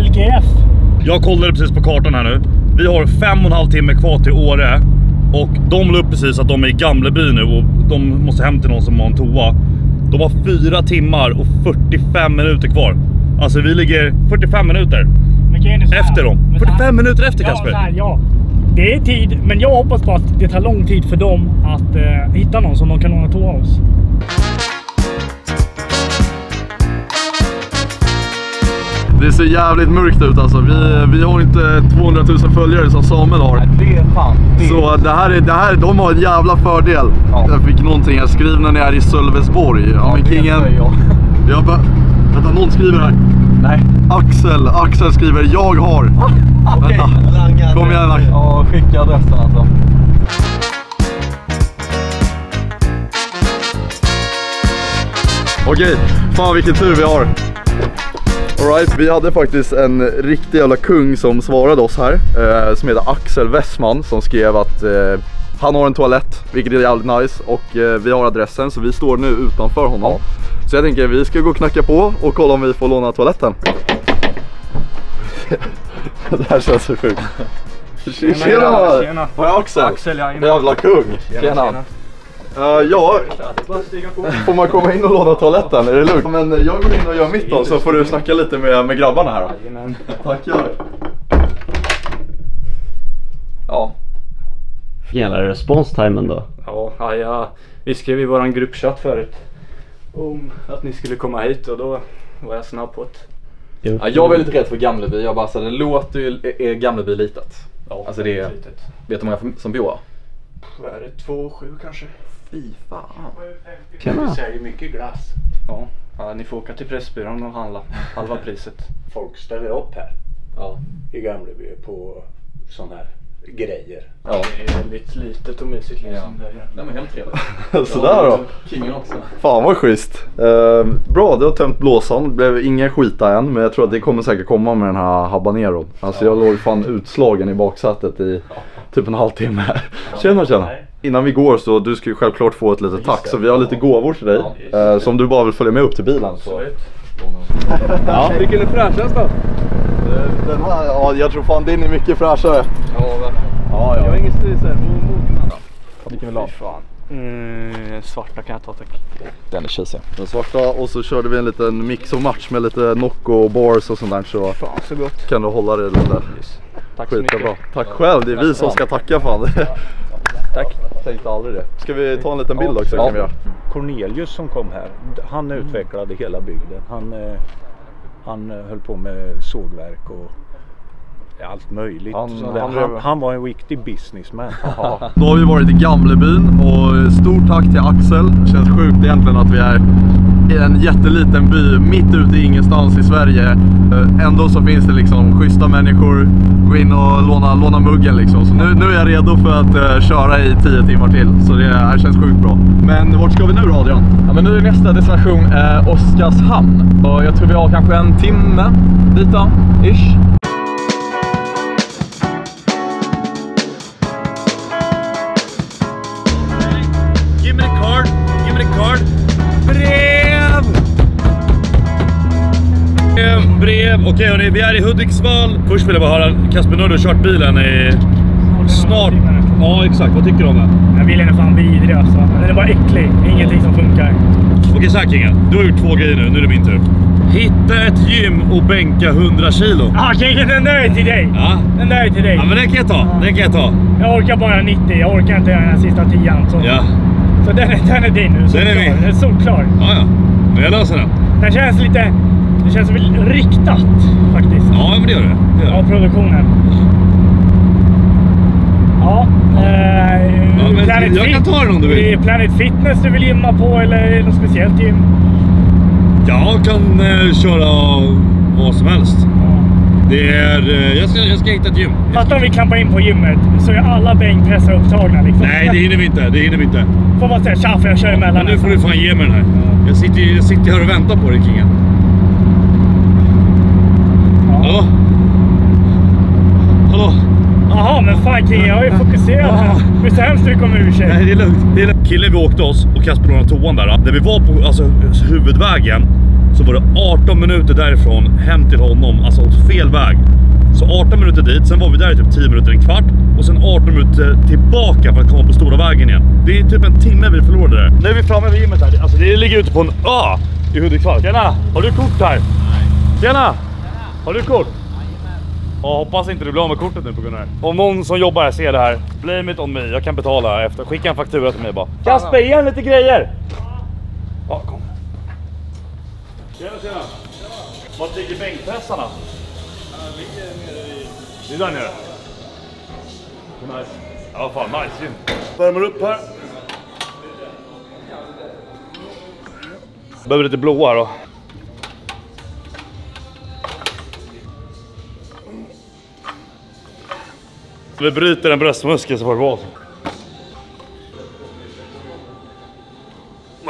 LGF. Jag kollade precis på kartan här nu. Vi har fem och en halv timme kvar till Åre. Och de la upp precis att de är i Gamleby nu och de måste hem till någon som har en toa. De har fyra timmar och 45 minuter kvar. Alltså vi ligger 45 minuter. Efter dem. Men så här- 45 minuter efter, ja, Kasper. här, ja, det är tid, men jag hoppas på att det tar lång tid för dem att eh, hitta någon som de kan låna toa hos. Det ser jävligt mörkt ut alltså. Vi, vi har inte 200 000 följare som Samuel har. det är fan. Det Så det här är, det här, de har en jävla fördel. Ja. Jag fick någonting här. Skriv när ni är i Sölvesborg. Ja, men kingen. Jag. Jag bara, vänta, någon skriver här. Nej. Axel, Axel skriver jag har. Vänta. Kom igen Axel. Ja, skicka adressen alltså. Okej, fan vilken tur vi har. Alright, vi hade faktiskt en riktig jävla kung som svarade oss här. Eh, som heter Axel Westman som skrev att eh, han har en toalett, vilket är jävligt nice. Och eh, vi har adressen så vi står nu utanför honom. Så jag tänker vi ska gå och knacka på och kolla om vi får låna toaletten. det här känns så sjukt. Tjena! Tjena. Var är Axel? Axel, ja. Jävla kung! Tjena! Eh, ja, får man komma in och låna toaletten? Är det lugnt? Men jag går in och gör mitt då så får du snacka lite med, med grabbarna här då. Tackar! Ja. Jävla responstimen då. Ja, ja, ja, vi skrev i våran gruppchatt förut om att ni skulle komma hit och då var jag snabb på det. Ja, jag var lite rädd för Gamleby. Jag bara så det låter ju, är Gamleby litet? Ja, Alltså det är, litet. vet du hur många som bor? Vad är det? Två, sju kanske? Fy fan. Tjena. Vi säljer mycket glass. Ja, ja ni får åka till Pressbyrån och handla. Halva priset. Folk ställer upp här Ja. i Gamleby på sådana här grejer. Ja. Det är väldigt litet och mysigt liksom. Ja. Nej men helt trevligt. Sådär då. Kingen också. Fan vad schysst. Eh, bra, du har tömt blåsan. Det blev ingen skita än, men jag tror att det kommer säkert komma med den här habaneron. Alltså jag låg fan utslagen i baksätet i typ en halvtimme. Tjena tjena. Innan vi går så, du ska ju självklart få ett litet tack. Så vi har lite gåvor till dig. Eh, som du bara vill följa med upp till bilen. Så. Ja. Vilken är fräschast då? Den här, ja jag tror fan din är mycket fräschare. Ja. Ja, ja. Jag har ingen stil såhär. Vilken vill du ha? Mm, svarta kan jag ta tack. Den är tjusig. Den svarta och så körde vi en liten mix och match med lite Nocco och bars och sånt där. Så Fan så gott. kan du hålla dig lite. Tack så Skitbra. mycket. Tack själv, det är vi som ska tacka fan. Tack. Tänkte aldrig det. Ska vi ta en liten bild också? Ja. Kan vi göra? Cornelius som kom här, han utvecklade hela bygden. Han, eh, han eh, höll på med sågverk och allt möjligt. Han- han han, han var en riktig businessman. Då har vi varit i Gamlebyn och stort tack till Axel. Det känns sjukt egentligen att vi är i en jätteliten by mitt ute i ingenstans i Sverige. Eh, ändå så finns det liksom schyssta människor. Gå in och låna, låna muggen liksom. Så nu, nu är jag redo för att uh, köra i 10 timmar till. Så det här känns sjukt bra. Men vart ska vi nu då Adrian? Ja, men nu är nästa destination eh, Oskarshamn. Och jag tror vi har kanske en timme dit då, ish. Brev. Okej hörni, vi är i Hudiksvall. Först vill jag bara höra, Kasper nu har du kört bilen i snart... Ja exakt, vad tycker du om den? Den här bilen är fan vidrig alltså. Den är bara äcklig. Ingenting som funkar. Okej såhär Kingen, du har gjort två grejer nu, nu är det min tur. Hitta ett gym och bänka 100 kilo. Ah, Okej, den där är till dig. Ja. Den där är till dig. ja, men den kan jag ta. Den kan jag ta. Jag orkar bara 90. Jag orkar inte göra den här sista tian. Så, Ja, så den, är, den är din nu. Den är min. Den är solklar. ja, ja. Men jag löser den. Den känns lite... Det känns väl riktat faktiskt. Ja, men det gör det. det, gör Av det. produktionen. Ja. Eh, Ja, Planet jag kan ta den om du vill. Är Planet Fitness du vill gymma på eller är det något speciellt gym? Jag kan eh, köra vad som helst. Det är... Eh, jag, ska, jag ska hitta ett gym. Fatta om vi klampar in på gymmet så är alla bänkpressar upptagna liksom. Nej, det hinner vi inte. Det hinner vi inte. Får bara säga tja för jag kör emellan. Men nu får du fan ge mig den här. Jag sitter, jag sitter här och väntar på dig, Kingen. Hallå? Hallå? Jaha, men fan King, jag är fokuserad här. Det är så hemskt mycket om ursäkt. Nej, det är lugnt. Det är lugnt. Killen vi åkte oss och Kasper lånade toan där. Där vi var på alltså, huvudvägen så var det 18 minuter därifrån hem till honom. Alltså åt fel väg. Så 18 minuter dit, sen var vi där i typ 10 minuter, en kvart. Och sen 18 minuter tillbaka för att komma på stora vägen igen. Det är typ en timme vi förlorade där. Nu är vi framme vid gymmet här. Alltså det ligger ute på en ö i Hudiksvall. Tjena! Har du kort här? Tjena! Har du kort? Ja, hoppas inte du blir av med kortet nu på grund av det. Om någon som jobbar här ser det här, blame it on me. Jag kan betala efter. Skicka en faktura till mig bara. Kasper, ge en lite grejer! Ja, kom. Tjena, tjena. Vart ligger bänkpressarna? Det är där nere. Nice. Ja, fan nice gym. Värmer upp här. Behöver lite blåa då. Vi bryter en bröstmuskel så får det vara så.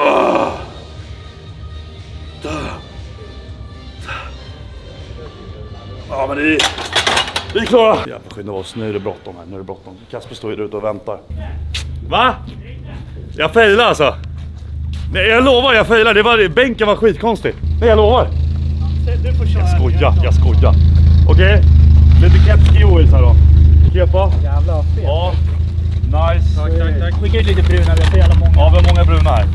Ah. Ja men det är... Vi är klara! Jävlar skynda oss, nu är det bråttom här, nu är det bråttom. Kasper står ju där ute och väntar. Va? Jag failar alltså? Nej jag lovar jag failar, det var, bänken var skitkonstig. Nej jag lovar. Du får köra. Jag skojar, jag skojar. Okej, lite catski oils här då. Kepa. Jävlar fel. Ja, nice. Tack, tack, tack. Skicka ut lite bruna, vi har så jävla många. Ja, vi har många bruna. Här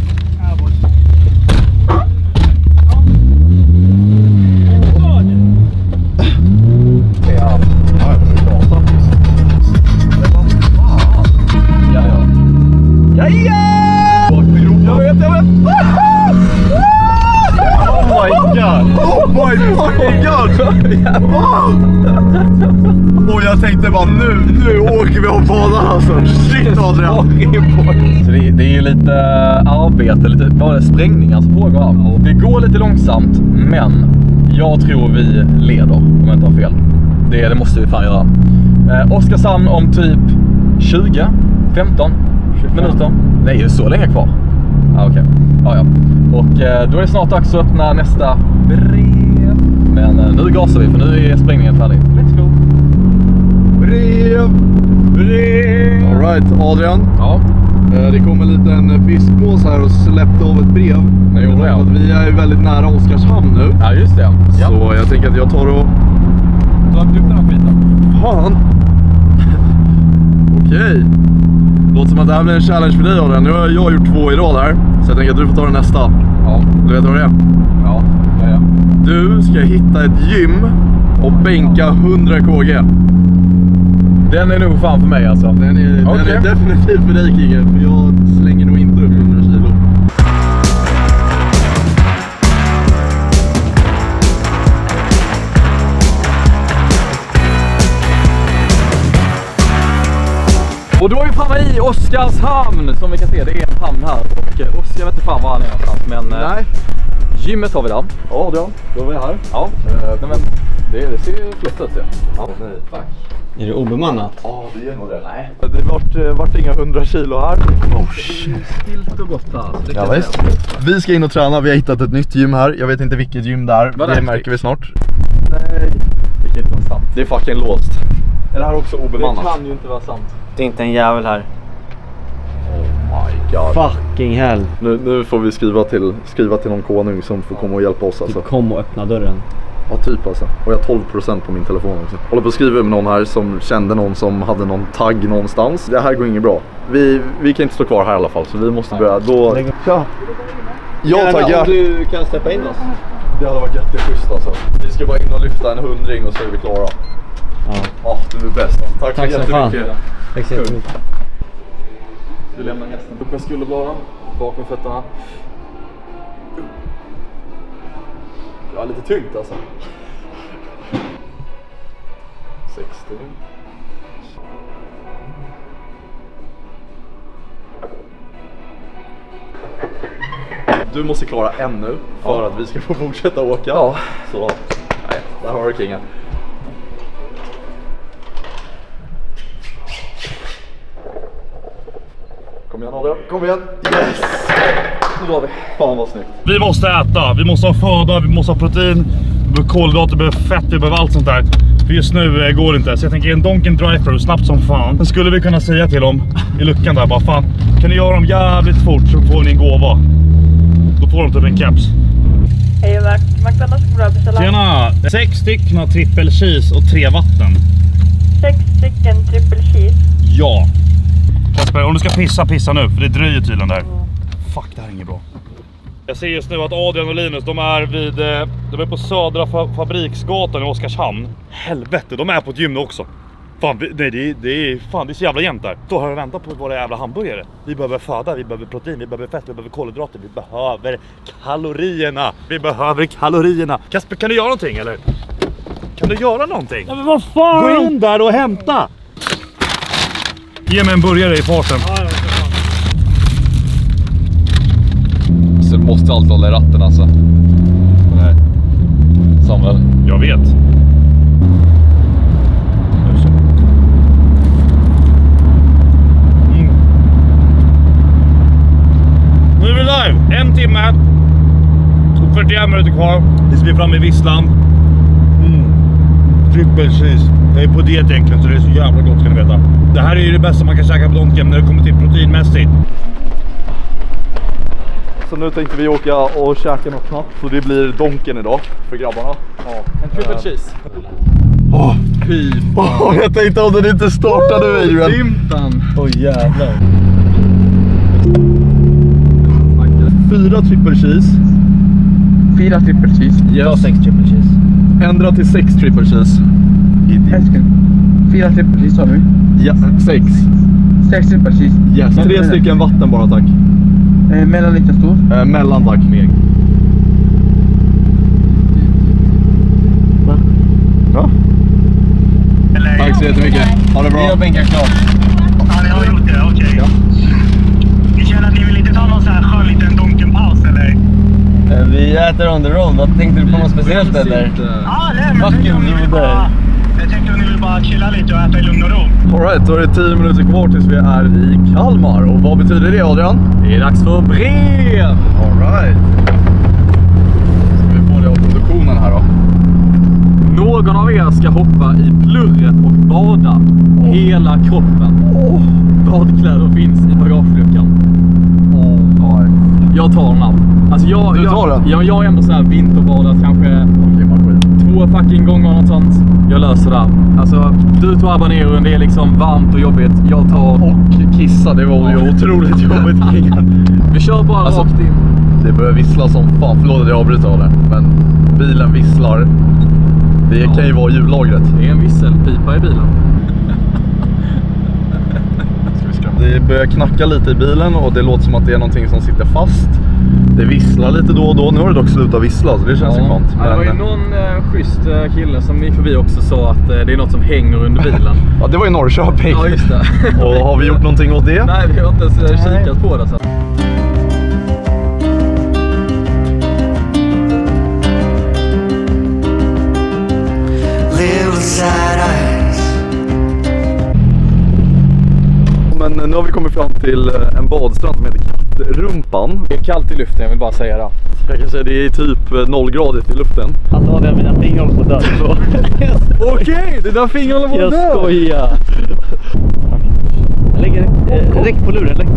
arbete, lite bara sprängningar som pågår här. Det går lite långsamt, men jag tror vi leder om jag inte har fel. Det, det måste vi fan göra. Eh, Oskarshamn om typ 20, 15 minuter. Det är ju så länge kvar. Ah, Okej, ja, ja. Och eh, då är det snart dags att öppna nästa brev. Men eh, nu gasar vi för nu är sprängningen färdig. Let's go! Brev! Brev! Alright Adrian. Ja, Det kom en liten fiskmås här och släppte av ett brev. Det gjorde det, ja. Att Vi är väldigt nära Oskarshamn nu. ja just det. Ja. Så jag tänker att jag tar och... Du har upp den här skiten. Fan! Okej. Låter som att det här blir en challenge för dig Adrian. Nu har jag gjort två i rad här. Så jag tänker att du får ta den nästa. Ja, Du vet vad det är? ja, ja, ja. Du ska hitta ett gym och bänka 100 kg. Den är nog fan för mig alltså. Den är, den Okej. är definitivt för dig Kigge, för jag slänger nog inte upp 100 kilo. Och då är vi framme i Oskarshamn som vi kan se. Det är en hamn här och eh, Oskar jag vet inte fan var han är någonstans men eh, Nej. gymmet har vi där. Ja då är vi här. Ja, nej, men det, det ser ju flott ut ja. Ja, nej. Tack. Är det obemannat? Ja, det är nog det. Nej. Det vart, eh, vart inga 100 kilo här. Oh, Stilt och gott här. så det Ja, visst. Vi ska in och träna, vi har hittat ett nytt gym här. Jag vet inte vilket gym det är, Vad det märker vi snart. Nej, det kan inte vara sant. Det är fucking låst. Är det här också obemannat? Det kan ju inte vara sant. Det är inte en jävel här. Oh my god. Fucking hell. Nu, nu får vi skriva till, skriva till någon konung som får komma och hjälpa oss alltså. Typ kom och öppna dörren. Ja, typ alltså. Och jag har 12% på min telefon också. Håller på att skriva med någon här som kände någon som hade någon tagg någonstans. Det här går inget bra. Vi, vi kan inte stå kvar här i alla fall, så vi måste börja. Då... Tja! Jag taggar! du kan släppa in oss. Det hade varit jätteschysst alltså. Vi ska bara in och lyfta en hundring och så är vi klara. Ja. Ja, du är bäst. Tack, Tack så jättemycket. Tack så jättemycket. Du lämnar hästen upp med skulderbladen, bak med Ja, lite tungt alltså. 60. Du måste klara en nu för att vi ska få fortsätta åka. Ja. Så, nej, där har du kingen. Kom igen Adrian, kom igen! Yes! Nu drar vi. Fan vad snyggt. Vi måste äta, vi måste ha föda, vi måste ha protein, vi behöver kolhydrater, vi behöver fett, vi behöver allt sånt där. För just nu eh, går det inte. Så jag tänker en Donken drive snabbt som fan. Sen skulle vi kunna säga till dem i luckan där bara fan, kan ni göra dem jävligt fort så får ni en gåva. Då får de typ en caps. Hej och? Tjena! Sex stycken trippel cheese och tre vatten. Sex stycken triple cheese. Ja. Kasper, om du ska pissa, pissa nu. För det dröjer tydligen där. Fuck, det här är inget bra. Jag ser just nu att Adrian och Linus, de är vid... eh, De är på Södra fa Fabriksgatan i Oskarshamn. Helvete, de är på ett gym också. Fan, nej, det, är, det är fan, det är så jävla jämnt där. Står här och väntar på våra jävla hamburgare. Vi behöver föda, vi behöver protein, vi behöver fett, vi behöver kolhydrater, vi behöver kalorierna. Vi behöver kalorierna. Kasper, kan du göra någonting eller? Kan du göra någonting? Ja, men vad fan! Gå in där och hämta! Ge mig en burgare i farten. Ja, ja, för fan. Så måste alltid hålla i ratten alltså. Nej. Samuel. Jag vet. Mm. Nu är vi live! En timme och 41 minuter kvar tills vi är framme i Visslan. Triple cheese. Jag är på diet egentligen så det är så jävla gott ska ni veta. Det här är ju det bästa man kan käka på Donken när det kommer till proteinmässigt. Så nu tänkte vi åka och käka något snabbt. Så det blir Donken idag för grabbarna. En triple cheese. Åh, Fy Åh, jag tänkte om den inte startade Adrian. Dimpan. Åh jävlar. Fyra triple cheese. Fyra triple cheese. Ta sex triple cheese. Ändra till sex triple cheese. Fyra triple cheese sa du? Ja, sex. Sex triple cheese? Yes, tre stycken vatten bara tack. Eh, mellan lika stor? Eh, mellan tack. Meg. Ja. Tack så jättemycket. Ha det bra. Vi har bänkat klart. Vi äter on the road. Vad tänkte du på något speciellt eller? Ja, nej men Fuck you, broder. bara... Jag tänkte om ni vill bara chilla lite och äta i lugn och ro. Alright, då är det 10 minuter kvar tills vi är i Kalmar. Och vad betyder det Adrian? Det är dags för brev! Alright. Ska vi få det av produktionen här då? Någon av er ska hoppa i plurret och bada hela kroppen. Badkläder finns i bagageluckan. Oh, Jag tar den allt. Alltså jag, Du jag, tar den? Ja, jag är ändå så här vinterbadat kanske två fucking gånger något sånt. Jag löser det. Alltså, du tar habaneron, det är liksom varmt och jobbigt. Jag tar... Och kissa, det var ju otroligt jobbigt. Vi kör bara Alltså, rakt in. Det börjar vissla som fan. Förlåt att jag avbryter av det. Men bilen visslar. Det kan ju vara hjullagret. Det är en visselpipa i bilen. Det börjar knacka lite i bilen och det låter som att det är någonting som sitter fast. Det visslar lite då och då. Nu har det dock slutat vissla så det känns ju skönt. Ja, det var ju Men- någon eh, schysst eh, kille som gick förbi också sa att eh, det är något som hänger under bilen. Ja, det var i Norrköping. Ja, just det. Och har vi gjort någonting åt det? Nej, vi har inte ens eh, kikat på det. Så. Men nu har vi kommit fram till eh, en badstrand som heter Kattrumpan. Det är kallt i luften, jag vill bara säga det. Jag kan säga det är typ eh, nollgradigt i luften. Alltså Adrian, mina fingrar på att dö. Okej, dina fingrar håller på Jag att dö. skojar. Jag lägger eh, räck på luren. Lägg.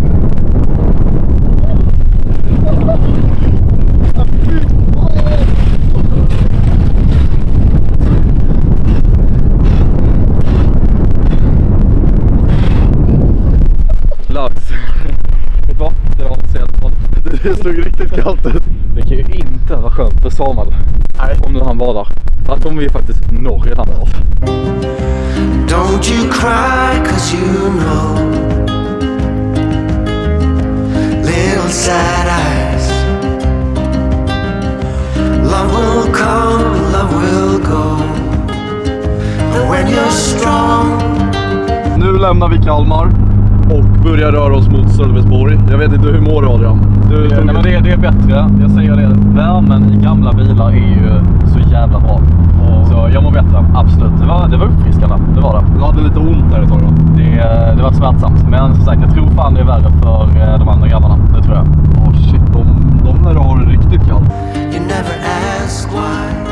Du vad? Det var inte så jävla farligt. Det såg riktigt kallt ut. Det kan ju inte vara skönt för Samuel. Nej. Om nu han badar. För att de är faktiskt norr redan. Don't you cry, cause you know. Little sad eyes. Love will come, love will go. And when you're strong. Nu lämnar vi Kalmar och börjar röra oss mot Sölvesborg. Jag vet inte, hur mår du Adrian? Du Det, tog nej, men det, det är bättre. Jag säger det. Värmen i gamla bilar är ju så jävla bra. Så jag mår bättre. Absolut. Det var, det var uppfriskande. Det var det. Du hade lite ont där ett tag då? Det, det var smärtsamt. Men som sagt, jag tror fan det är värre för eh, de andra grabbarna. Det tror jag. Åh shit, de, de lär ha det riktigt kallt. You never ask why.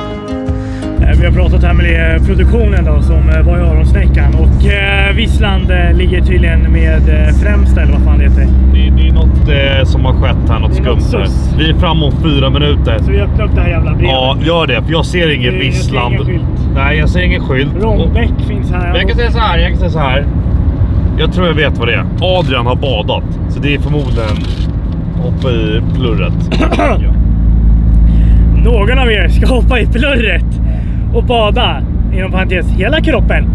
Eh, Vi har pratat här med eh, produktionen då som eh, var i Öronsnäckan och eh, Vissland ligger tydligen med eh, främsta eller vad fan det heter. Det, det är något eh, som har skett här, något skumt här. Vi är fram om fyra minuter. Så vi öppnar upp det här jävla brevet. Ja, gör det. För jag ser ingen Det- jag ser Vissland. ingen skylt. Nej, jag ser ingen skylt. Och- Rångbäck finns här. Jag kan säga så här, jag kan säga så här. Jag tror jag vet vad det är. Adrian har badat. Så det är förmodligen hoppa i plurret. Någon av er ska hoppa i plurret och bada. Inom parentes, hela kroppen.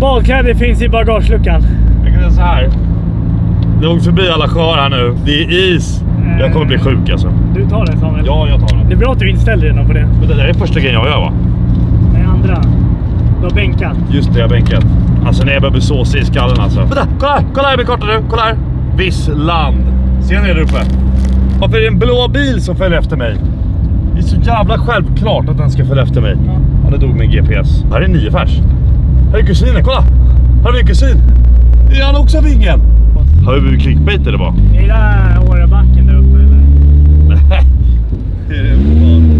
Badkläder finns i bagageluckan. Jag kan säga så här. Åkt förbi alla sjöar här nu. Det är is. Jag kommer bli sjuk alltså. Du tar den Samuel. Ja, jag tar den. Det är bra att du är inställd redan på det. Men det där är första grejen jag gör va? Nej, andra. Du har bänkat. Just det, jag har bänkat. Alltså när jag börjar bli såsig i skallen alltså. Vänta, kolla här! Kolla här med kartan nu! Kolla här! Vissland. Ser ni där uppe? Varför är det en blå bil som följer efter mig? Det är så jävla självklart att den ska följa efter mig. Ja, det dog min GPS. Här är nio färs. Här är kusinen, kolla! Här har vi en kusin. Är han också vingen? Har vi blivit clickbait eller vad? Är det där Årebacken där uppe eller? Nej. Det är det fan.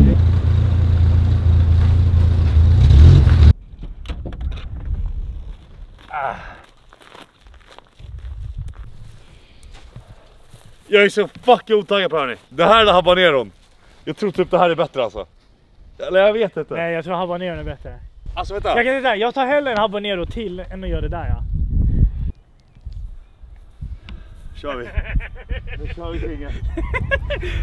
Jag är så fucking otaggad på det här. Det här är habaneron. Jag tror typ det här är bättre alltså. Eller jag vet inte. Nej, jag tror habanero är bättre. Alltså vänta. Jag kan säga jag tar hellre en habanero till än att göra det där ja. Kör vi. Nu kör vi kringen.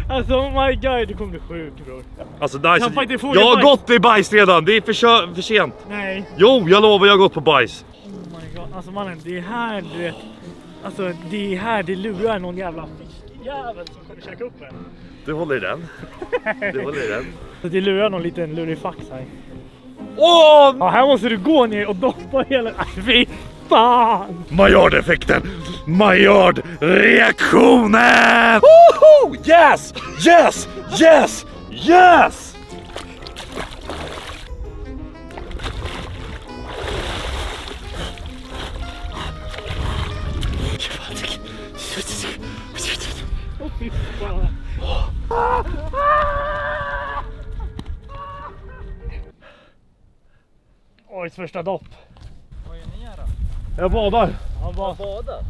Alltså oh my god, du kommer bli sjuk bror. Alltså nice. Inte fogen Jag har bajs. gått i bajs redan. Det är för, för sent. Nej. Jo, jag lovar jag har gått på bajs. Oh my god. Alltså mannen, det är här du vet. Alltså det är här det lurar någon jävla fiskjävel som kommer käka upp en. Du håller i den. Du håller i den. Det lurar någon liten lurifax här. Åh! Ja, här måste du gå ner och doppa hela... Fy fan! Maillard-effekten! Maillard-reaktionen! Yes! Yes! Yes! Yes! Åh, fy fan. Årets första dopp. Jag badar. Han bara...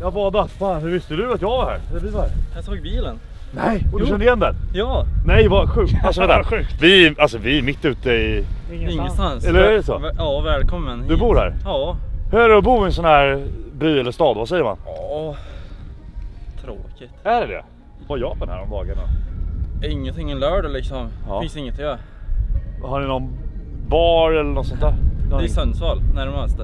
Jag badar. Fan, hur visste du att jag var här? Vi var här? Jag såg bilen. Nej, och du kände igen den? Ja. Nej, vad sjukt. Alltså vänta. Vad sjukt. Vi, alltså, vi är mitt ute i... Ingenstans. Eller är det så? Ja, välkommen hit. Du bor här? Ja. Hur är det att bo i en sån här by eller stad? Vad säger man? Ja. Tråkigt. Är det det? Vad gör man här om dagarna? Ingenting en lördag liksom. Ja. Finns inget att göra. Har ni någon bar eller något sånt där? Det är Sundsvall närmast.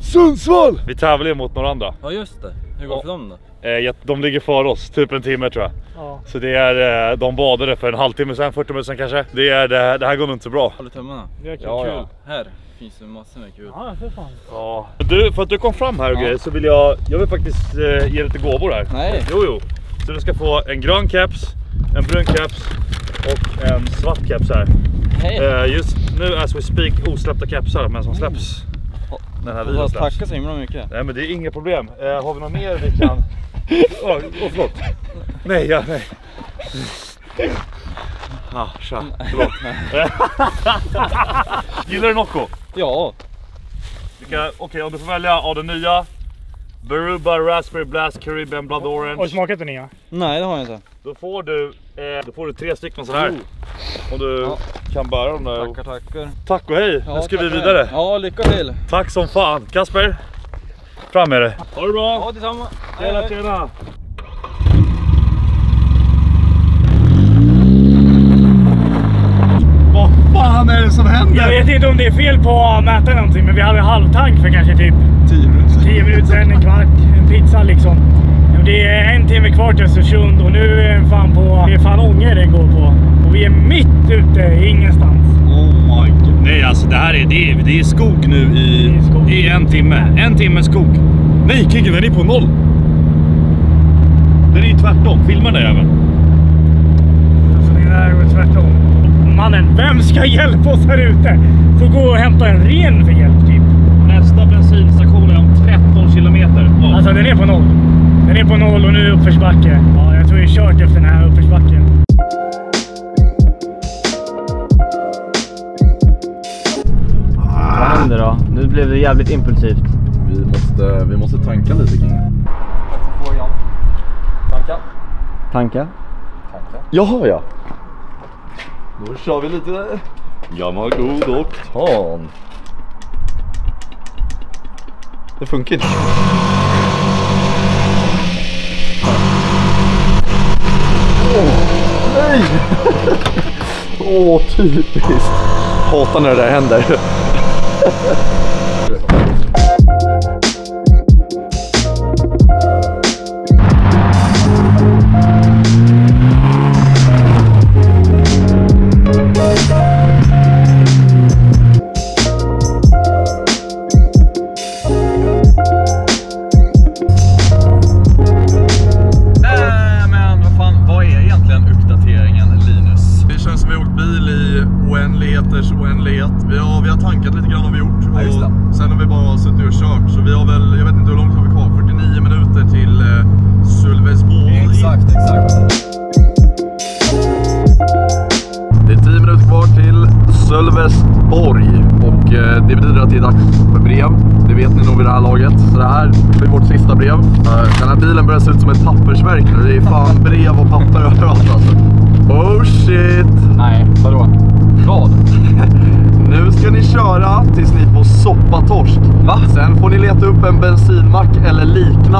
Sundsvall! Vi tävlar ju mot några andra. Ja just det. Hur går det för dem då? Eh, de ligger före oss, typ en timme tror jag. Ja. Så det är, eh, de badade för en halvtimme sedan, 40 minuter sedan kanske. Det, är, det, det här går nog inte så bra. Håller tummarna. Det är kul. Ja, Kul. ja. Här finns det massor med kul. Ja, för fan. Ja. Du, för att du kom fram här och Ja. grejer så vill jag, jag vill faktiskt eh, ge lite gåvor här. Nej. Jo, jo. Så du ska få en grön keps, en brun keps och en svart keps här. Hej. Eh, just nu as we speak osläppta kepsar men som släpps. Den här videon släpps. tacka så himla mycket. Nej men det är inga problem. Eh, har vi något mer vi kan... Åh, oh, förlåt. Nej, ja, nej. Ah, tja. Förlåt. Gillar du Nocco? Ja. Okej, om du får välja av den nya. Baruba Raspberry Blast Caribbean Blood Har du Orange. smakat den nya? Nej det har jag inte. Då får du, eh, då får du tre stycken så här. Om du Ja. kan bära dem där. Tackar tackar. Tack och hej. nu ska vi vidare. Ja lycka till. Tack som fan. Kasper. Fram med dig. Ha det bra. Ja detsamma. Hej, Tjena tjena. Vad fan är det som händer? Jag vet inte om det är fel på att mäta någonting, men vi hade halvtank för kanske typ 10 minuter. 10 minuter sedan, en kvart, en pizza liksom. Det är en timme kvar till Östersund och nu är det fan på, det är fan Ånge det går på. Och vi är mitt ute ingenstans. Oh my god. Nej alltså det här är, det är, det är skog nu i, är skog. i en timme. En timme skog. Nej Kigge den är på noll. Den är ju tvärtom. Filma den jäveln. Så det där går tvärtom. Mannen, vem ska hjälpa oss här ute? Får gå och hämta en ren för hjälp typ. Nästa bensinstation är om 13 kilometer. Ja. Alltså den är på noll. Den är på noll och nu är uppförsbacke. Ja, jag tror det är kört efter den här uppförsbacken. Vad händer då? Nu blev det jävligt impulsivt. Vi måste, vi måste tanka lite King. Tanka. Tanka. Jaha ja. Då kör vi lite gammal god oktan. Det funkar inte. Nej! Åh, typiskt. Hatar när det där händer.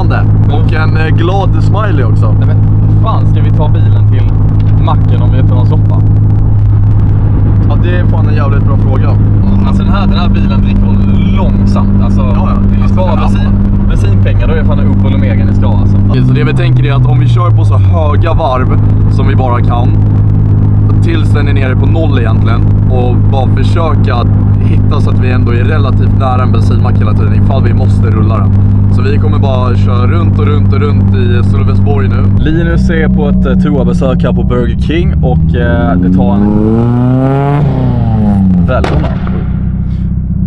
Liknande. Och en eh, glad smiley också. Nej men fan ska vi ta bilen till macken om vi får någon soppa? Ja, det är fan en jävligt bra fråga. Alltså den här, den här bilen dricker hon långsamt. Alltså, Ja, ja. vill ni spara bensin, bensinpengar då är det fan Opel Omega ni ska ha alltså. Okej, Så det vi tänker är att om vi kör på så höga varv som vi bara kan. tills den är nere på noll egentligen. Och bara försöka hitta så att vi ändå är relativt nära en bensinmack hela tiden ifall vi måste rulla den. Så vi kommer bara köra runt och runt och runt i Sölvesborg nu. Linus är på ett eh, toabesök här på Burger King och eh, det tar en... Välkomna!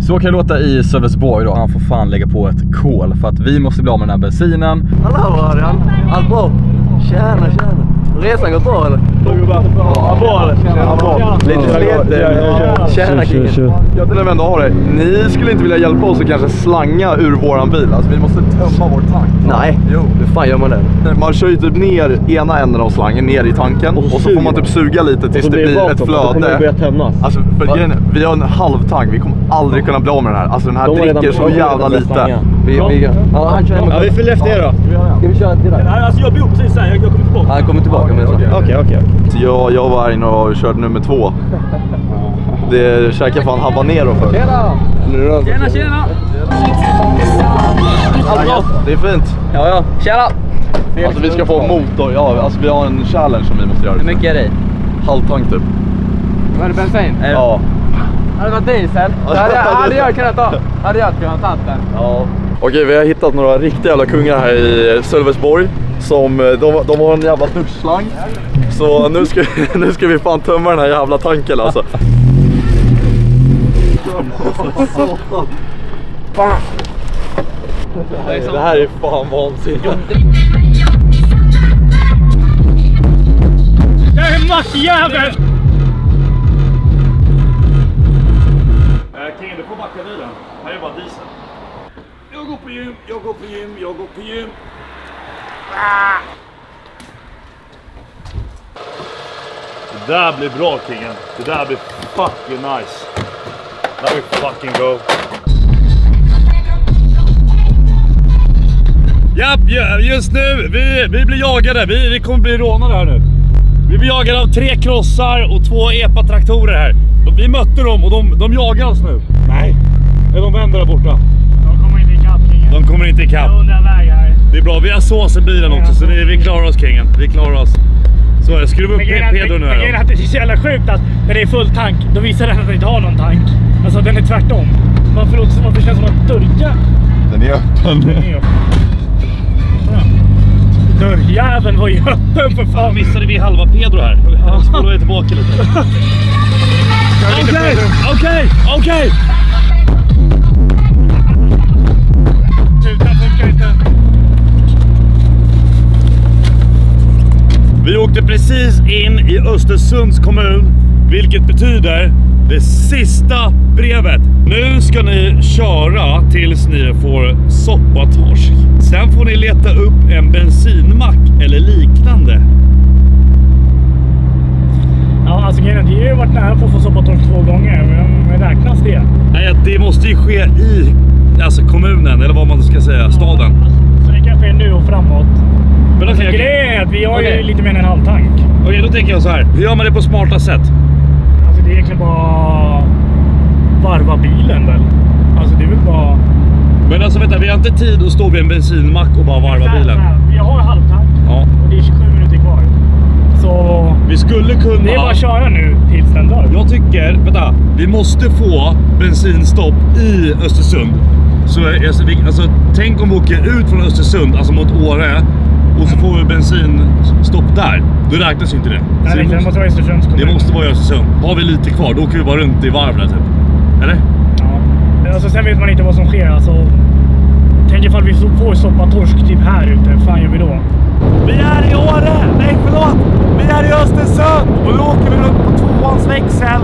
Så kan det låta i Sölvesborg då. Han får fan lägga på ett kol för att vi måste bli av med den här bensinen. Hallå Adrian! Allt bra? Tjena, tjena! Resan gått bra eller? Ja, bra eller? Lite sleten. Tjena kingen. Jag till ändå ha det. Ni skulle inte vilja hjälpa oss att kanske slanga ur våran bil. Alltså vi måste tömma vår tank. Nej, Jo. hur fan gör man det? Man kör ju typ ner ena änden av slangen ner i tanken och så, får man typ suga lite tills det blir ett flöde. tömmas. Alltså för grejen vi har en halv tank, vi kommer aldrig kunna bli av med den här. Alltså den här dricker så jävla lite. Vi, vi, ja, han kör hem. Ja, vi följer efter er då. Ska vi köra till dig? Alltså jag bor precis här, jag, jag kommer tillbaka. Han kommer tillbaka med. Okej, okej. Så jag, jag var här inne och körde nummer två. Det käkade fan habanero för. Tjena! Tjena, tjena! Allt bra? Det är fint. Ja, ja. Tjena! Alltså vi ska få motor, ja alltså vi har en challenge som vi måste göra. Hur mycket är det? Halvtank typ. Var det bensin? Ja. Hade det varit diesel, hade jag, hade jag kunnat ta. Hade jag kunnat ta den. Ja. Okej, vi har hittat några riktiga jävla kungar här i Sölvesborg. Som, eh, de, de har en jävla duschslang. Så nu ska, nu ska vi fan tömma den här jävla tanken alltså. Det här är fan vansinnigt. Jag är mackjävel! King, du får backa bilen. Här är bara diesel. Jag går på gym, jag går på gym, jag går på gym. Ah! Det där blir bra Kingen. Det där blir fucking nice. Now we fucking go. Japp, ja, just nu, vi, vi blir jagade. Vi, vi kommer bli rånade här nu. Vi blir jagade av tre krossar och två epa-traktorer här. Vi mötte dem och de, de jagar oss nu. Nej, Nej, de vänder där borta. De kommer inte ikapp Kingen. De kommer inte ikapp. Det är bra, vi har sås i bilen också så vi, vi klarar oss Kingen. Vi klarar oss. Så är det. Skruva upp Men Pedro nu men här att det är så jävla sjukt att när det är full tank, då visar den att den inte har någon tank. Alltså den är tvärtom. Varför, låter, varför känns det som att dörrjäveln... Den är öppen. Den är öppen. Ja. Dörrjäveln var ju öppen för fan. Missade vi halva Pedro här. Han spolar tillbaka lite. Okej, okej, okej! Inte. Vi åkte precis in i Östersunds kommun, vilket betyder det sista brevet. Nu ska ni köra tills ni får soppatorsk. Sen får ni leta upp en bensinmack eller liknande. Ja, alltså grejen vi har ju varit nära på att få soppatorsk två gånger. Men, men räknas det? Nej, det måste ju ske i alltså kommunen, eller vad man ska säga, staden. Så det kan ske nu och framåt. Men Alltså, okej. grejen är att vi har ju Okej. lite mer än en halv tank. Okej, då tänker jag så här. Hur gör man det på smarta sätt? Alltså det är egentligen bara varva bilen väl? Alltså det är väl bara... Men alltså vänta, vi har inte tid att stå vid en bensinmack och bara varva här, bilen. Vi har halvtank Ja. och det är 27 minuter kvar. Så Vi skulle kunna... det är bara att köra nu tills den dör. Jag tycker, vänta, vi måste få bensinstopp i Östersund. Så alltså, tänk om vi åker ut från Östersund, alltså mot Åre, och så får vi bensinstopp där. Då räknas ju inte det. Nej, det, det måste vara Östersunds kommun. det måste vara Östersund. Har vi lite kvar, då åker vi bara runt i varv där typ. Eller? Ja. Alltså, sen vet man inte vad som sker. Alltså, tänk ifall vi får soppatorsk typ här ute. Fan gör vi då? Vi är i Åre! Nej förlåt! Vi är i Östersund! Och nu åker vi runt på tvåans växel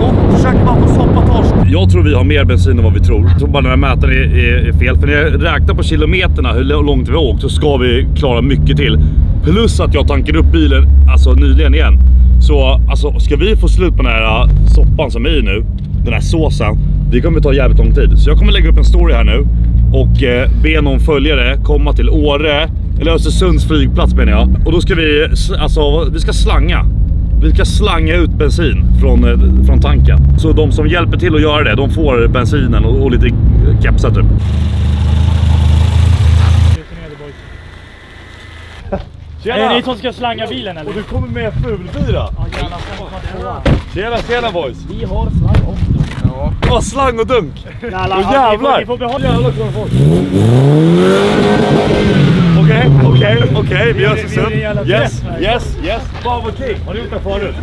och försöker bara få soppatorsk. Jag tror vi har mer bensin än vad vi tror. Jag tror bara den här mätaren är, är, är fel. För när jag räknar på kilometerna hur långt vi har åkt så ska vi klara mycket till. Plus att jag tankade upp bilen alltså nyligen igen. Så alltså, ska vi få slut på den här äh, soppan som är i nu, den här såsen, det kommer ta jävligt lång tid. Så jag kommer lägga upp en story här nu och eh, be någon följare komma till Åre, eller Östersunds flygplats menar jag. Och då ska vi, alltså, vi ska slanga. Vi ska slanga ut bensin från, eh, från tanken. Så de som hjälper till att göra det, de får bensinen och, och lite kepsar typ. Är det ni som ska slanga bilen eller? Och du kommer med fulbira? Ja, Tjena, tjena boys! Vi har slang också. Ja. Åh, slang och dunk! Åh, ja, jävlar! Ni får, ni får behålla... Jävlar! Okej, okej, okej, vi sen. jävla Yes, yes, yes. Bravo King, har du gjort det förut?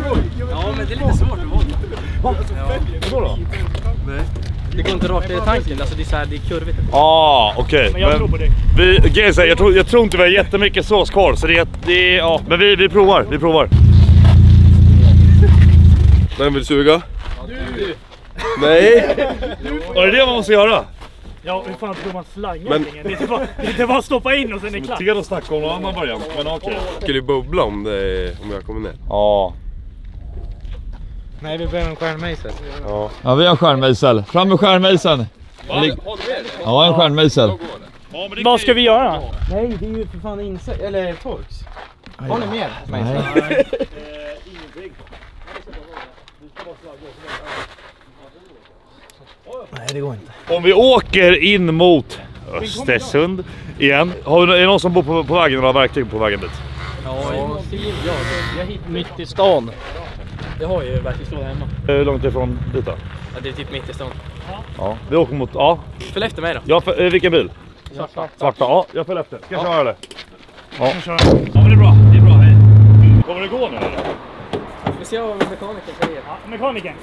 Ja, men det är lite svårt att hålla. Va? Vadå då? Nej. Det går inte rakt i tanken, alltså det är, så här, det är kurvigt. Ah, okej. Men jag tror på dig. Vi, här, jag, tror, jag tror inte vi har jättemycket sås kvar, så det, är- det är, ja. Men vi, vi provar, vi provar. Vem vill suga? Nej! Var det det man måste göra? Ja, hur fan tror man slangar Men-. Det är inte bara, det är inte bara att stoppa in och sen är det klart. Till att snacka om någon annan variant, men okej. Skulle bubbla om, det, om jag kommer ner. Ja. Nej, vi behöver en stjärnmejsel. Ja. Ja, vi har stjärnmejsel. Fram med stjärnmejseln. Ja, en stjärnmejsel. Vad ska vi göra? Nej, det är ju för fan inse... eller torx. Har ni mer mejsel? Nej, det går inte. Om vi åker in mot Östersund igen. Har vi, är det någon som bor på, på vägen eller har verktyg på vägen dit? Ja, jag jag är hit mitt i stan. Jag har ju verktygslåda hemma. Hur långt ifrån dit då? Ja, det är typ mitt i stan. Ja, vi åker mot, ja. Följ efter mig då. ja för, eh, vilken bil? Svarta. Svarta, ja jag följer efter. Ska jag Ja. köra eller? Ja. Jag ja men det är bra, det är bra. Hej. Kommer det gå nu eller? Vi ser vad mekanikern säger. Ja, mekanikern.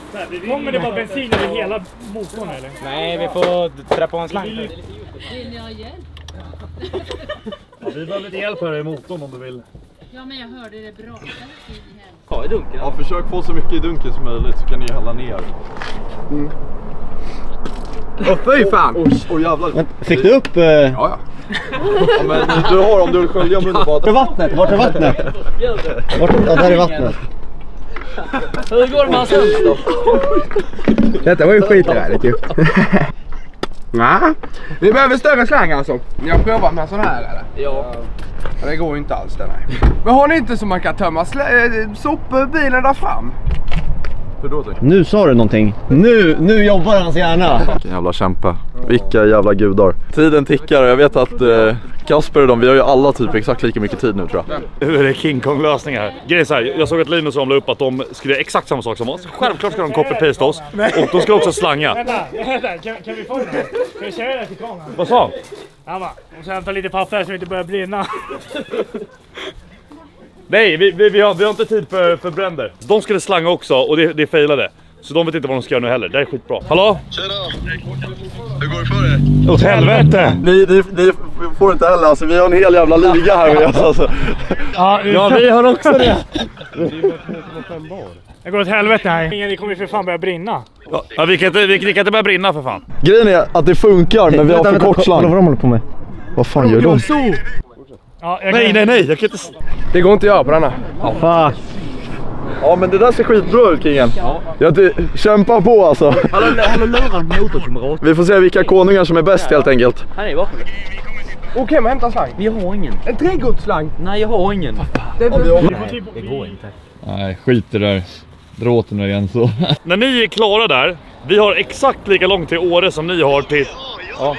Kommer det vara bensin över hela motorn eller? Nej, vi får trä på en slang. Vill ni ha hjälp? Ja, vi behöver lite hjälp här i motorn om du vill. Ja, men jag hörde det brakade i. Ja, i dunken. Ja, försök få så mycket i dunken som möjligt så kan ni hälla ner. Mm. Åh fy fan! Oj, oj jävlar. Fick du upp... Eh... Ja, ja. ja men du har om du vill skölja munnen bara. Vart är vattnet? Vart är vattnet? Vart, ja, där är vattnet. Hur går det med hans höns då? Detta var ju skiträligt ju. Nej, vi behöver större slang alltså. Ni har provat med sån här eller? Ja. Det går ju inte alls det nej. Men har ni inte så man kan tömma eh, sopbilen där fram? Hur då? Dick? Nu sa du någonting. Nu, nu jobbar hans hjärna. Vilken jävla kämpe. Vilka jävla gudar. Tiden tickar och jag vet att eh, Kasper och de, vi har ju alla typ exakt lika mycket tid nu tror jag. Hur är det King Kong lösningar här? Grejen så här, jag såg att Linus ramlade upp att de skulle göra exakt samma sak som oss. Självklart ska de copy-paste oss. Och de ska också slanga. Vänta, vänta. Kan, kan vi få här? Kan vi köra det till kameran? Vad sa han? Va. Och sen hämta lite papper så vi inte börjar brinna. Nej, vi, vi, vi, har, vi har inte tid för, för bränder. De skulle slanga också och det, det failade. Så de vet inte vad de ska göra nu heller. Det är skitbra. Hallå? Tjena! Hur går det för er? Åt helvete! Ni, ni, ni får inte heller, alltså vi har en hel jävla liga här med oss alltså. Ja, Ja, vi har också det. Det går åt helvete här. Det kommer ju för fan börja brinna. Ja, vi, kan inte, vi, vi kan inte börja brinna för fan. Grejen är att det funkar men vi har för kort slang. Vad de håller på med? Vad fan gör de? Ja, jag Nej, kan- nej, nej. Jag kan inte... Det går inte att göra på denna. Ja, fan. Ja men det där ser skitbra ut Kingen. Ja. det, kämpa på alltså. Han har lurat motorkamrat. Vi får se vilka konungar som är bäst helt enkelt. Han är bakom hem och hämta slang. Vi har ingen. En trädgårdsslang. Nej, jag har ingen. Det är Nej, det går inte. Nej, skit i det där. Dra åt den igen så. När ni är klara där, vi har exakt lika långt till Åre som ni har till... Ja.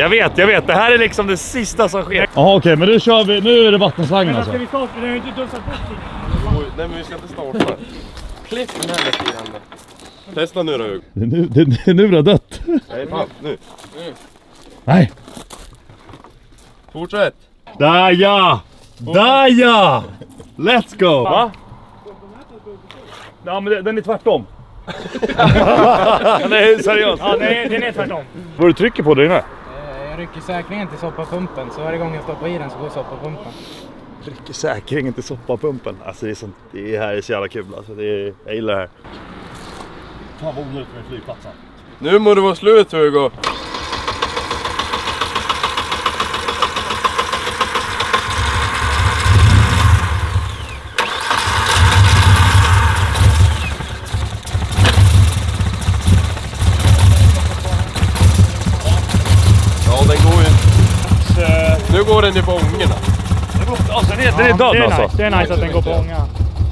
Jag vet, jag vet. Det här är liksom det sista som sker. Jaha okej, men nu kör vi. Nu är det vattenslangen Men alltså. ska vi starta? Den har ju inte dunsat bort. Nej men vi ska inte starta. Klipp den här lite. Testa nu då Hugh. Det är nu det, det är nu det har dött. Nej, fan, nu. Nej. Fortsätt. Där ja! Där ja! Let's go! Va? Ja men det- den är tvärtom. Nej seriöst. Ja, den är, den är tvärtom. Vad du trycker på där inne? Rycker säkringen till soppapumpen så varje gång jag stoppar i den så går soppapumpen. Trycker säkringen till soppapumpen. Alltså det är, sånt, det här är så jävla kul alltså. Det är, jag gillar det här. Fan vad onödigt med flygplatsen. Nu må det vara slut Hugo. Ja den går ju. Nu går den i bångerna. Alltså, den är, den är död det är alltså. nice. Det är nice att den går på ånga.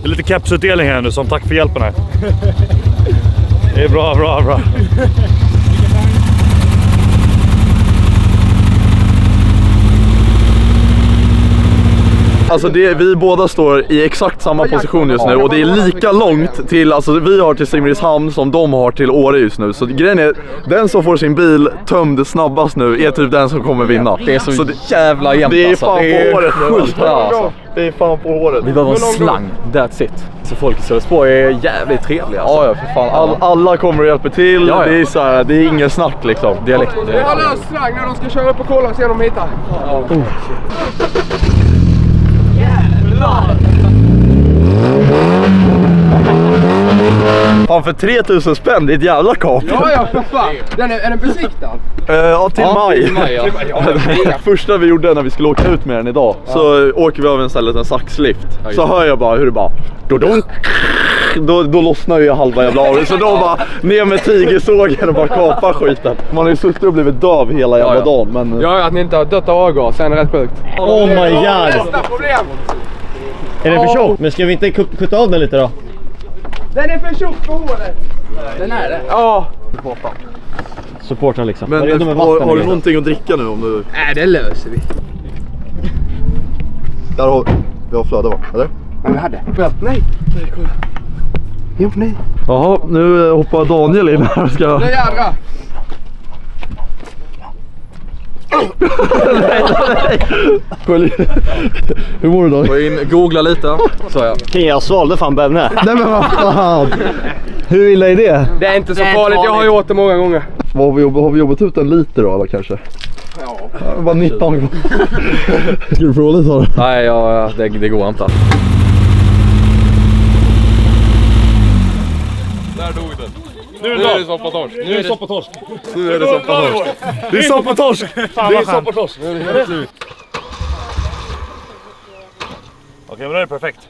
Det är lite kepsutdelning här nu som tack för hjälpen här. Det är bra, bra, bra. Alltså det, vi båda står i exakt samma position just nu och det är lika långt till, alltså vi har till Simrishamn som de har till Åre just nu. Så grejen är, den som får sin bil tömd snabbast nu är typ den som kommer vinna. Det är så, det, jävla jämnt det är alltså. fan Det är på håret nu. alltså. Det är fan på håret. Vi behöver en slang, that's it. Så folk i Sölvesborg är jävligt trevliga alltså. Ja, ja för fan. All, alla kommer och hjälper till. Ja, ja. Det är så här, det är ingen snack liksom. Dialekt. Jag har löst slang när de ska köra upp och kolla och se om de hittar. Fan för 3000 spänn, det är ett jävla kap. Ja, ja, för fan. Den är, är den besiktad? Eh, ja, till Ja, maj. till maj, ja. Första vi gjorde när vi skulle åka ut med den idag så åker vi över en stället en saxlift. så hör jag bara hur det bara dodunk. Då, då lossnar ju halva jävla av Så då bara ner med tigersågen och bara kapa skiten. Man har ju suttit och blivit döv hela jävla Ja, ja. dagen. Men... Ja, ja, att ni inte har dött av avgas är rätt sjukt. Oh my god! Nästa problem! Är den för tjock? Men ska vi inte kut- kutta av den lite då? Den är för tjock för håret! Den är det? Ja. Supporta liksom. Men har, vatten har du någonting att dricka nu om du... Nej, det löser vi. Där har vi har flöde va? Eller? Men vi hade. Nej. Nej, kolla. Jo, nej. Jaha, nu hoppar Daniel in här och ska... Nu jädrar! Hur mår du då? Gå in, googla lite. Så ja. Okej, jag svalde fan Benne. Nej men vad fan! Hur illa är det? Det är inte så är farligt, jag har farligt. gjort det många gånger. Vad har vi jobbat, har vi jobbat ut en liter då eller kanske? Ja. Ja, bara 19 Ska du prova lite då? Nej, ja, det, det går inte. Där dog den. Nu är det soppatorsk. Nu är det soppatorsk. Nu är det soppatorsk. Det är soppatorsk. Det är soppatorsk. Nu är det helt slut. Okej, men det är perfekt.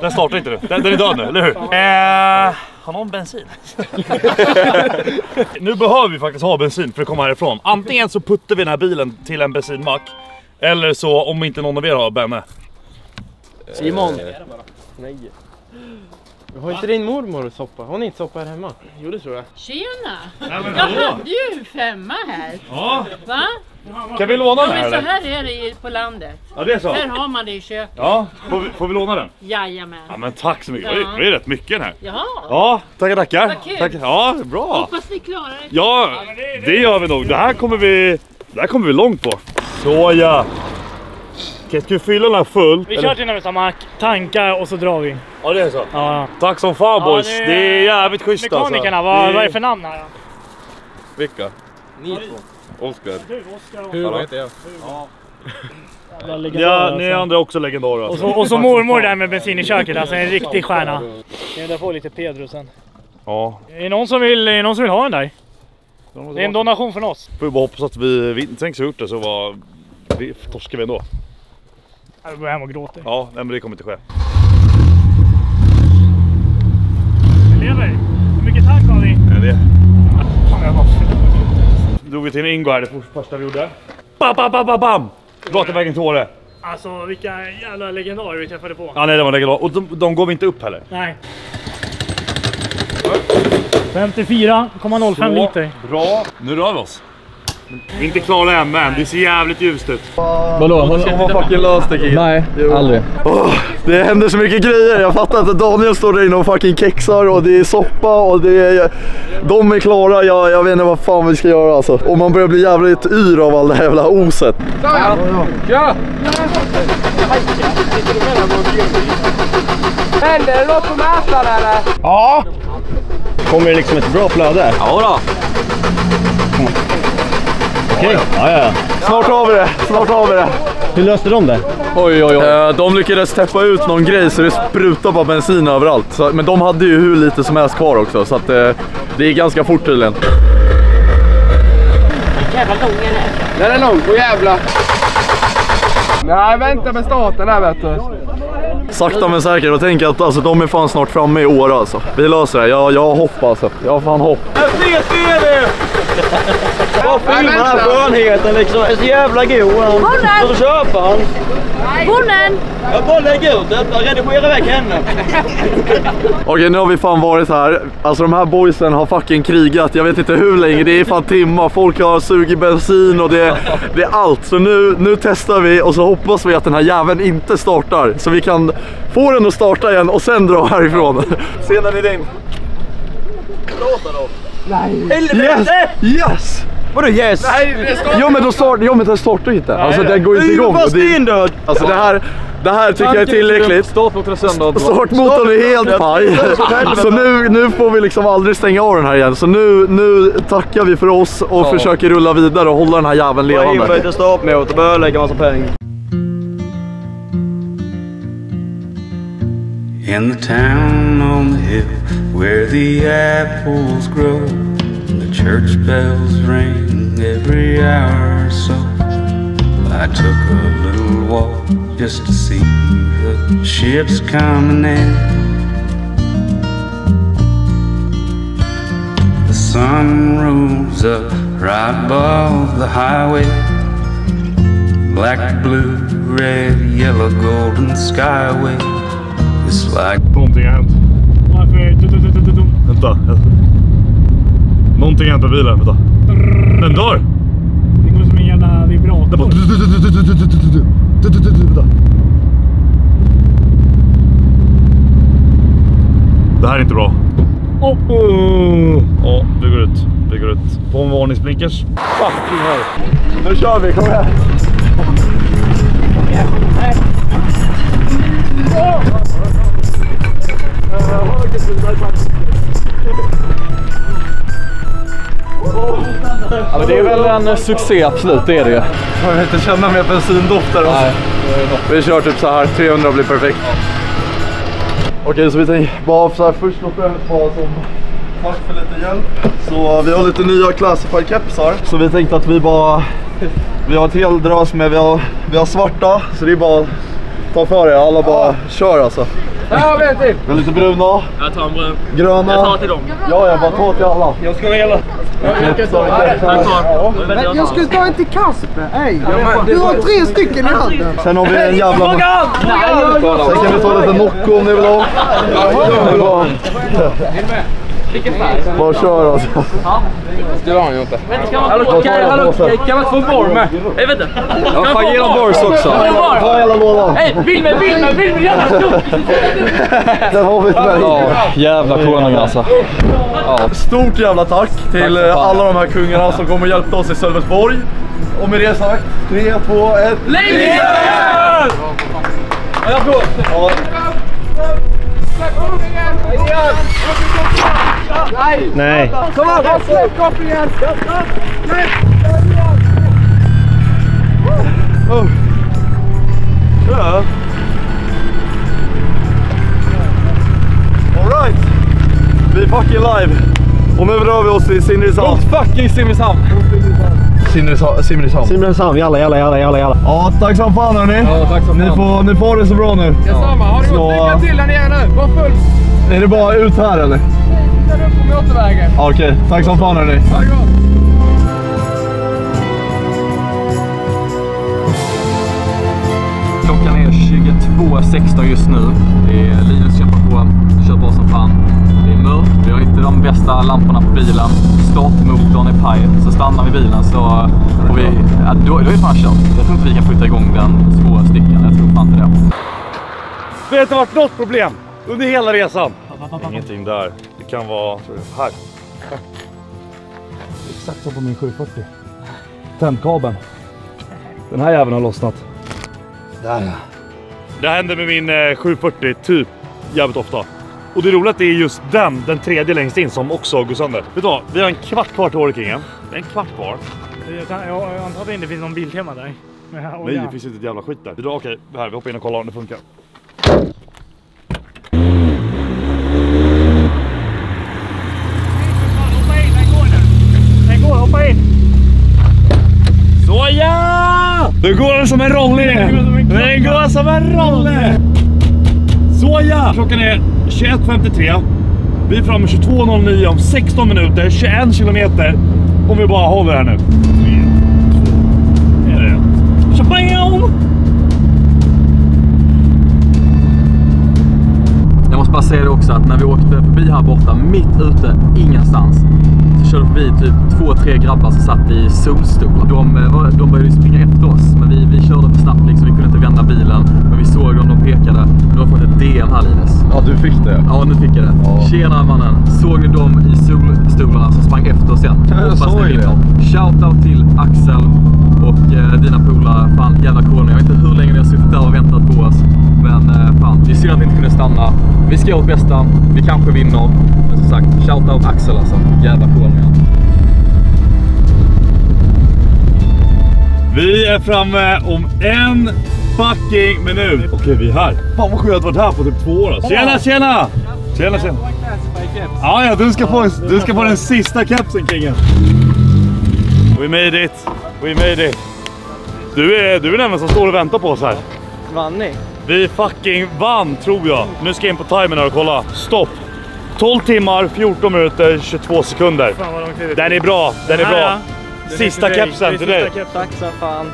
Den startar inte nu. Den, den är död nu, eller hur? Eh, har någon bensin? nu behöver vi faktiskt ha bensin för att komma härifrån. Antingen så puttar vi den här bilen till en bensinmack. Eller så, om inte någon av er har Benne. Simon. Nej. Har inte din mormor soppa? Har ni inte soppa här hemma? Jo, det tror jag. Tjena! men Jag hade ju femma här. Ja. Va? Kan vi låna Ja, den här men så här är det i- på landet. Ja, det är så. Här har man det i köket. Ja, får vi, får vi låna den? Jajamän. Ja men tack så mycket. Ja. Det är- rätt mycket den här. Jaha. Ja, tackar tackar. Vad kul. Tack. Ja, bra. Hoppas ni klarar det. Ja, det gör vi nog. Det här kommer vi, det här kommer vi långt på. Så ja. Okej, ska vi fylla den här full? Vi kör till närmsta mack, tankar och så drar vi. Ja, det är så. Ja. Tack som fan boys. det är- det är jävligt schysst Mekanikerna, alltså. vad, Det- vad är det för namn här då? Vilka? Ni två. Oskar. Du, Oskar och... Hur heter jag? Ja, alltså. ni andra också legendarer Och alltså. så, och så mormor där med bensin i köket, alltså en riktig stjärna. Kan du få lite Pedro sen? Ja, Är det någon som vill, är det någon som vill ha den där? Det är en donation från oss. får vi bara hoppas att vi, vi tänk så gjort det så var, vi, torskar vi ändå. Jag går hem och gråter. Ja, nej, men det kommer inte ske. Vi lever. Hur mycket tank har vi? Är det? Fan, jag bara... Drog vi till en Ingo här, det första vi gjorde. Bam, bam, bam, bam, bam! Gatuvägen till Åre. Alltså vilka jävla legendarer vi träffade på. Ja, nej, det var legendar. Och de, de går vi inte upp heller. Nej. 54,05 Så liter. Bra. Nu rör vi oss. Vi är inte klara än, men det ser jävligt ljust ut. Vadå? Har, har fucking löst det. Nej, aldrig. Åh, det händer så mycket grejer. Jag fattar inte. Daniel står där inne och fucking kexar och det är soppa och det är... De är klara. Jag, jag vet inte vad fan vi ska göra alltså. Och man börjar bli jävligt yr av all det här jävla oset. Ja! Ja! Händer det något på mätaren eller? Ja! Kommer det liksom ett bra flöde? Ja då. Okej. Ja, ja, ja. Snart har vi det. Snart har vi det. Hur löste de det? Oj, oj, oj. Eh, De lyckades täppa ut någon grej så det sprutar bara bensin överallt. Så, men de hade ju hur lite som helst kvar också. Så att, eh, det gick ganska fort tydligen. Jävla lång är den. Den är lång, och jävla. Nej, vänta med starten här vet du. Sakta men säkert och tänk att alltså, de är fan snart framme i år alltså. Vi löser det. Jag, jag har hopp alltså. Jag har fan hopp. Här vet det! Bara filma den här skönheten liksom. Är så jävla god. Han. Bonden! Så köper han. Bonden! Jag bara lägger ut detta. Redigera iväg henne. Okej, nu har vi fan varit här. Alltså de här boysen har fucking krigat. Jag vet inte hur länge. Det är fan timmar. Folk har sugit bensin och det, det är allt. Så nu, nu testar vi och så hoppas vi att den här jäveln inte startar. Så vi kan få den att starta igen och sen dra härifrån. Se när din. Yes! Yes! Vadå yes? Nej, Jo men, då start, jo, men den startar ju inte. Alltså den går inte igång. fast Det- stendöd. Alltså det här, det här tycker jag är tillräckligt. Startmotorn är sönder. Startmotorn är helt paj. Så nu, nu får vi liksom aldrig stänga av den här igen. Så nu, nu tackar vi för oss och Ja. försöker rulla vidare och hålla den här jäveln Bara in levande. med startmotor. Börja lägga massa pengar. In the town on the hill where the apples grow, the church bells ring every hour or so. I took a little walk just to see the ships coming in. The sun rose up right above the highway. Black, blue, red, yellow, golden skyway. It's like Någonting har hänt. Varför? Du, du, du, du, du, du. Vänta. Någonting har hänt med bilen. Vänta. Den dör! Det går som en jävla Den vibrator. bara... Vänta. Det här är inte bra. Oh. Ja, vi går ut. Vi går ut. På en varningsblinkers. Fucking hell. Nu kör vi, kom igen. Ja, men det är väl en succé, absolut. Det är det. Jag vill inte känna mer bensindofter. Alltså. Vi kör typ så här, 300 blir perfekt. Okej, så vi tänkte bara så här, först och främst bara som tack för lite hjälp. Så vi har lite nya classified kepsar. Så vi tänkte att vi bara, vi har ett helt drös med, vi har, vi har svarta. Så det är bara ta för er, alla bara kör alltså. Vi en till. Vi har lite bruna, Jag tar en brun. gröna. Jag tar till dem. Ja, jag bara ta till alla. Jag ska hela. Jag skulle ta en till Kasper. Hej. Du har tre stycken i handen. Sen har vi en jävla... Nej, Sen kan vi ta lite Nocco om ni vill ha. Vilken färg? Bara kör alltså. Det har han ju inte. Hallå, kan, hallå, kan man få bar med? Nej, vänta. Ja, fan, ge dem bars också. Ta hela lådan. Med, bild med, bild med, jävla stort! Där har vi berg. Ja, jävla konung alltså. Ja. Stort jävla tack till eh, alla de här kungarna som kommer och hjälpte oss i Sölvesborg. Och med det sagt, 3, 2, 1. Lejon! Ja. Nej. Kom igen, släpp kopplingen. Oh. Ja. Alright. Vi är fucking live. Och nu rör vi oss till Simrishamn. Mot fucking Simrishamn! Simrishamn. Simrishamn. Jalla, jalla, jalla, jalla, jalla. Ja, tack som fan hörni. Ja, tack som ni, fan. får, ni får det så bra nu. Detsamma. Ha det gott. Lycka till där nere nu. Var full. Är det bara ut här eller? Ställ upp på motorvägen. Ja, Okej, tack som fan hörni. Gott. Klockan är 22.16 just nu. Det är Linus kämpar på, kör bra som fan. Det är mörkt, vi har inte de bästa lamporna på bilen. Startmotorn är paj, så stannar vi bilen så får vi... Ja, då, då är det fan kört. Jag tror inte vi kan skjuta igång den två stycken. Jag tror fan inte det. Det har inte varit något problem under hela resan. Ingenting där. Det kan vara här. Exakt som på min 740. Tändkabeln. Den här jäveln har lossnat. Där ja. Det händer med min eh, 740 typ jävligt ofta. Och det roliga är att det är just den, den tredje längst in, som också går sönder. Vet du vad? Vi har en kvart kvar till Orkingen. Det är en kvart kvar. Jag antar att det inte finns någon biltema där. Nej, det finns inte ett jävla skit där. Vi drar- Okej, här, vi hoppar in och kollar om det funkar. Den går, hoppa in! Såja! Det går som en rolling! Den går som en rolling! Såja! Klockan är 21.53. Vi är framme 22.09 om 16 minuter, 21 kilometer. Om vi bara håller här nu. Måste bara säga det också att när vi åkte förbi här borta, mitt ute, ingenstans. Så körde vi förbi typ två, tre grabbar som satt i solstolar. De, eh, var- de började springa efter oss, men vi, vi körde för snabbt liksom. Vi kunde inte vända bilen. Men vi såg dem, de pekade. Du har fått ett DM här Linus. Ja, du fick det. Ja, nu fick jag det. Tjena mannen. Såg ni dem i solstolarna som sprang efter oss sen? Ja, jag såg det. Shoutout till Axel och eh, dina polare. Fan jävla coola. Jag vet inte hur länge ni har suttit där och väntat på oss. Men eh, fan, det är synd att vi inte kunde stanna. Vi ska göra vårt bästa. Vi kanske vinner. Men som sagt, shoutout Axel alltså. Jävla coola. Vi är framme om en fucking minut. Okej, vi är här. Fan vad skönt att varit här på typ två år. Alltså. Tjena, tjena! Tjena, tjena. Ja, ja, du ska få, du ska få den sista kepsen, kingen. We made it. We made it. Du är, du är den som står och väntar på oss här. Vann ni? Vi fucking vann, tror jag. Nu ska jag in på timern här och kolla. Stopp. 12 timmar, 14 minuter, 22 sekunder. Fan vad lång tid det Den är bra, den är bra. ja. Den Sista kepsen Det till är dig. Tack så fan.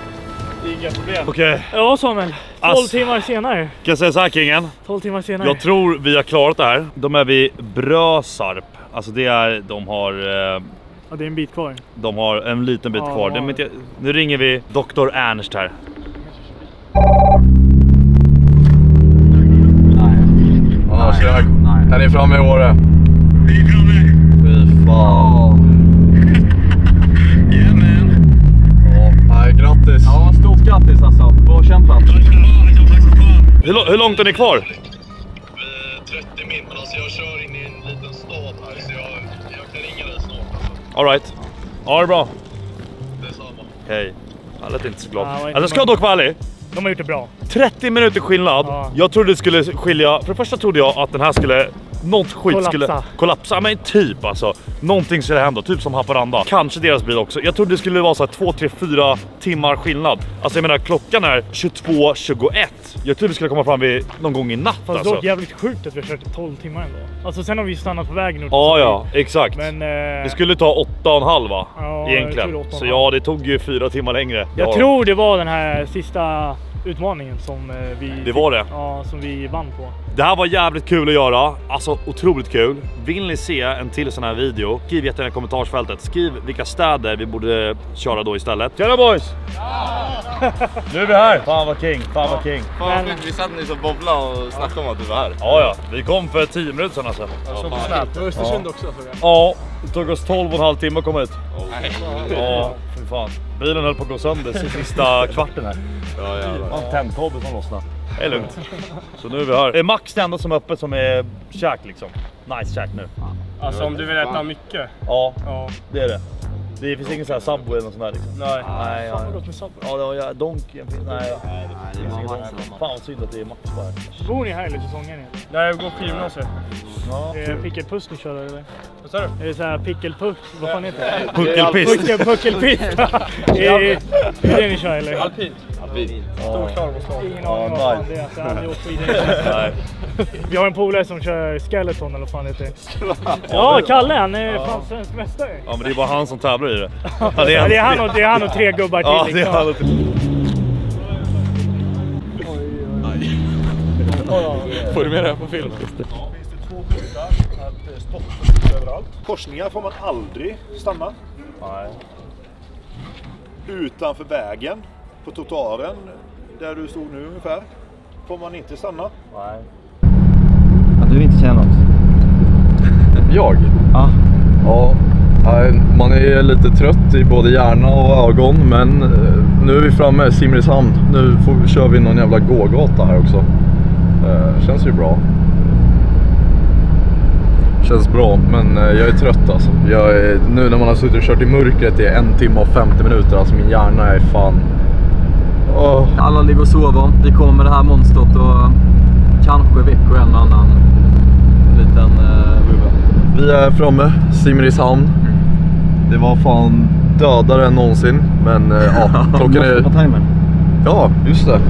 Inga problem. Okej, Ja Samuel, 12 Ass. timmar senare. kan jag säga så här kingen? 12 timmar senare. Jag tror vi har klarat det här. De är vid Brösarp. Alltså det är, de har, eh, Ja, det är en bit kvar. de har en liten bit Ja. kvar. Inte- Nu ringer vi Dr. Ernst här. Ja, tjena. Är ni framme i Åre? Vi är framme. Fy fan. Ja, nej, grattis. Ja, stort grattis alltså. Bra kämpat. Hur, lo- hur långt är ni kvar? 30 min, men alltså jag kör in i en liten stad här så jag, jag kan ringa dig snart. Alright. Ja, det är bra. Detsamma. Hej. Jag lät inte så glad. Alltså jag ska dock vara ärlig. De har gjort det bra. 30 minuter skillnad. Jag trodde det skulle skilja. För det första trodde jag att den här skulle... Något skit Kollapsa. skulle kollapsa. Men typ alltså. Någonting skulle hända. Typ som Haparanda. Kanske deras bil också. Jag trodde det skulle vara så här 2, 3, 4 timmar skillnad. Alltså jag menar klockan är 22.21. Jag trodde det skulle komma fram vid någon gång i natt Fast alltså. dock jävligt sjukt att vi har kört i 12 timmar ändå. Alltså sen har vi stannat på vägen. Ja, ja, exakt. Men... Eh, Det skulle ta åtta och en halv va? Ja, Egentligen. det Så ja, det tog ju fyra timmar längre. Jag ja. tror det var den här sista utmaningen som eh, vi... Det var det. Ja, som vi vann på. Det här var jävligt kul att göra, alltså otroligt kul. Vill ni se en till sån här video, skriv jättegärna i kommentarsfältet. Skriv vilka städer vi borde köra då istället. Tjena boys! Nu är vi här! Fan vad king, fan vad king. Fan, vi, vi satt nyss och bobblade och snackade om att du var här. Ja, ja, vi kom för 10 minuter sedan alltså. Jag såg på fan. Snap. Och Östersund också, såg jag. Ja, det tog oss 12 och en halv timme att komma hit. Nej. Ja, fy fan. Bilen höll på att gå sönder sista kvarten här. Ja, jävlar. Det var en tändkabel som lossnade. Det är lugnt. Så nu är vi här. Det är Max det enda som är öppet som är käk liksom. Nice käk nu. Alltså om du vill äta mycket. Ja, Ja. det är det. Det finns ingen sån här Subway eller sånt där liksom. Nej. Nej, Fan ja. vad gott med Subway. Ja, det var ja, Donken finns. Nej. det finns ingen Donken. Fan vad synd att det är Max bara. Bor ni här eller säsongen? Nej, jag går skivgymnasiet. Ja. Är det pickelpuss ni kör eller? Vad sa du? Är det såhär pickelpuss? Vad fan heter det? Puckelpist. Puckel, puckelpist. är, är det det ni kör eller? Alpint. Alpint. Stor klargångsdag. Ingen aning Ja, vad fan det är. Jag har aldrig åkt skidor. Nej. Vi har en polare som kör skeleton eller vad fan heter det Ja, Kalle han är fan svensk mästare. Ja, men det är bara han som tävlar i det. Ja, det är han och, det är han och tre gubbar till. Ja, det är liksom. han och Får du med det här på film? Finns det två skyltar att eh, stoppa överallt. Korsningar får man aldrig stanna. Nej. Utanför vägen, på trottoaren, där du stod nu ungefär, får man inte stanna. Nej. Ja, du vill inte säga något? Jag? Ja. Ja, nej, man är lite trött i både hjärna och ögon men eh, nu är vi framme i Simrishamn. Nu får, kör vi någon jävla gågata här också. Eh, känns ju bra. Känns bra men eh, jag är trött alltså. Jag är, nu när man har suttit och kört i mörkret i en timme och 50 minuter, alltså min hjärna är fan... Åh. Alla ligger och sover. Vi kommer med det här monstret och kanske väcker en och annan liten uh, rubbe. Vi är framme, Simrishamn. Det var fan dödare än någonsin. Men eh, ja, klockan är... Timern. Ja, just det.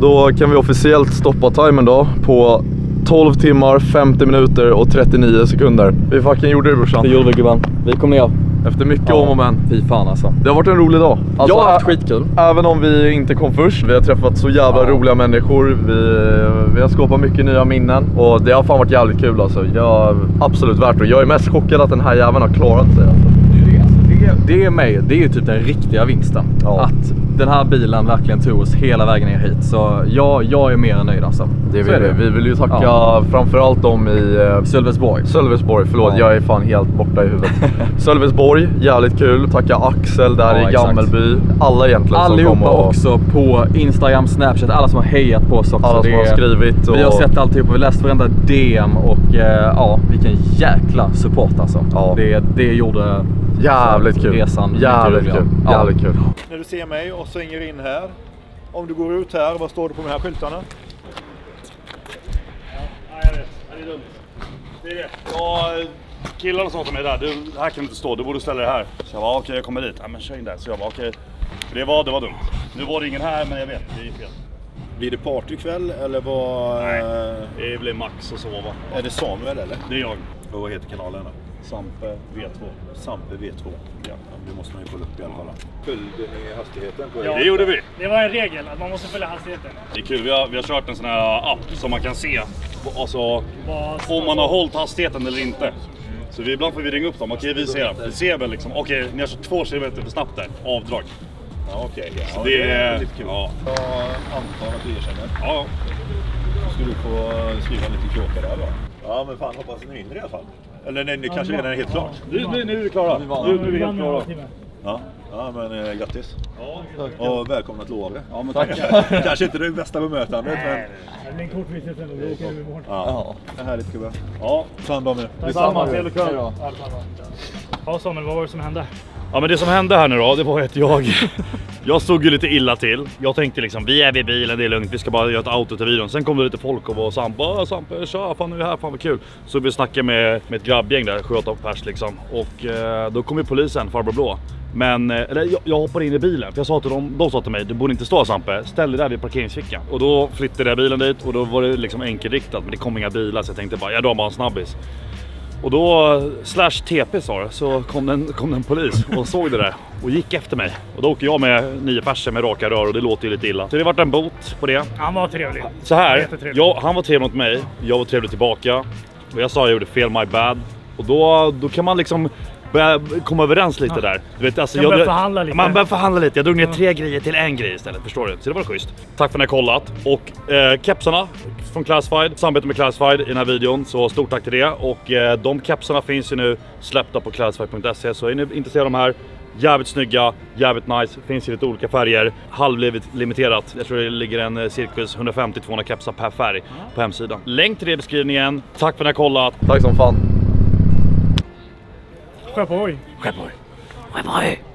Då kan vi officiellt stoppa timern då på 12 timmar, 50 minuter och 39 sekunder. Vi fucking gjorde det brorsan. Det gjorde vi gubben. Vi kom ner. Efter mycket om och men. Fy fan alltså. Det har varit en rolig dag. Alltså, Jag har haft skitkul. Även om vi inte kom först. Vi har träffat så jävla roliga människor. Vi, vi har skapat mycket nya minnen. Och det har fan varit jävligt kul alltså. Jag, absolut värt det. Jag är mest chockad att den här jäveln har klarat sig. Alltså. Det, är mig, det är ju typ den riktiga vinsten. Att den här bilen verkligen tog oss hela vägen ner hit. Så jag, jag är mer än nöjd alltså. Det vill vi. vi vill ju tacka Ja. framförallt dem i eh, Sölvesborg. Sölvesborg, förlåt Ja. jag är fan helt borta i huvudet. Sölvesborg, jävligt kul. Tacka Axel där Ja, i exakt. Gammelby. Alla egentligen som Allihopa kom och... också på Instagram, Snapchat, alla som har hejat på oss också. Alla som Det har skrivit Vi har och- sett alltihopa, vi har läst varenda DM och eh, ja, vilken jäkla support alltså. Det, det gjorde Jävligt kul. resan Jävligt kul. Ja. Jävligt kul. När du ser mig och svänger in här. Om du går ut här, vad står det på de här skyltarna? Nej, jag vet. Det är dumt. Det är det. Ja, killarna sa till mig där, du, här kan du inte stå, du borde ställa dig här. Så jag bara, okej jag kommer dit. Ja men kör in där. Så jag bara, okej. Det var, det var dumt. Nu var det ingen här, men jag vet, det gick fel. Blir det partykväll eller vad? Nej, det blir Max och sova. Är det Samuel eller? Det är jag. Och vad heter kanalen då? Sampe V2. Sampe V2. Ja, det måste man ju kolla upp i alla fall. Följde ni hastigheten på Det gjorde vi. Det var en regel att man måste följa hastigheten. Det är kul, vi har, vi har kört en sån här app som man kan se alltså, om man har hållit hastigheten eller inte. Så vi, ibland får vi ringa upp dem, okej vi ser, vi ser väl liksom, okej ni har kört två kilometer för snabbt där, avdrag. Ja, okej. Så Ja, det är, väldigt kul. ja. Jag antar att du erkänner. Ja. Så ska du få skriva lite kråka där då. Ja, men fan hoppas ni vinner i alla fall. Eller nej, det kanske redan är helt klart. Nu, nu, nu är vi klara. Nu, nu är vi helt klara. Ja, ja men eh, grattis. Och välkomna till Åre. Ja, men tack. kanske inte det bästa bemötandet, men... Det blir en kort vistelse nu, då åker vi imorgon. Ja, ja. härligt gubbar. Ja, ta hand om er. Detsamma, trevlig kväll. Ja Samuel, vad var det som hände? Ja men det som hände här nu då, det var att jag... Jag stod ju lite illa till. Jag tänkte liksom, vi är vid bilen, det är lugnt, vi ska bara göra ett auto till videon. Sen kom det lite folk och var Sampe, "Ah, Sampe tja, fan nu är vi här, fan vad kul. Så vi snackade med, med ett grabbgäng där, 7-8 pers liksom. Och eh, då kom ju polisen, farbror blå. Men, eh, eller jag, jag hoppade in i bilen, för jag sa till dem, de sa till mig, du borde inte stå Sampe, ställ dig där vid parkeringsfickan. Och då flyttade jag bilen dit och då var det liksom enkelriktat, men det kom inga bilar så jag tänkte bara, jag drar bara en snabbis. Och då, slash TP sa det, så kom det, en, kom det en polis och såg det där och gick efter mig. Och då åker jag med nio perser med raka rör och det låter ju lite illa. Så det vart en bot på det. Han var trevlig. Så här, jag, han var trevlig mot mig, jag var trevlig tillbaka. Och jag sa jag gjorde fel, my bad. Och då, då kan man liksom börja komma överens lite där. Du vet, alltså, Kan börja förhandla lite. Man börjar förhandla lite. Jag drog ner tre grejer till en grej istället, förstår du? Så det var schysst. Tack för att ni har kollat. Och eh, kepsarna från Classified, samarbete med Classified i den här videon. Så stort tack till det. Och eh, de kepsarna finns ju nu släppta på classified.se. Så är ni intresserade av de här, Jävligt snygga, jävligt nice, finns i lite olika färger. Halvlimiterat. Jag tror det ligger en eh, cirkus 150-200 kepsar per färg på hemsidan. Länk till det i beskrivningen. Tack för att ni har kollat. Tack som fan. Crap boy. Crap boy. Crap boy.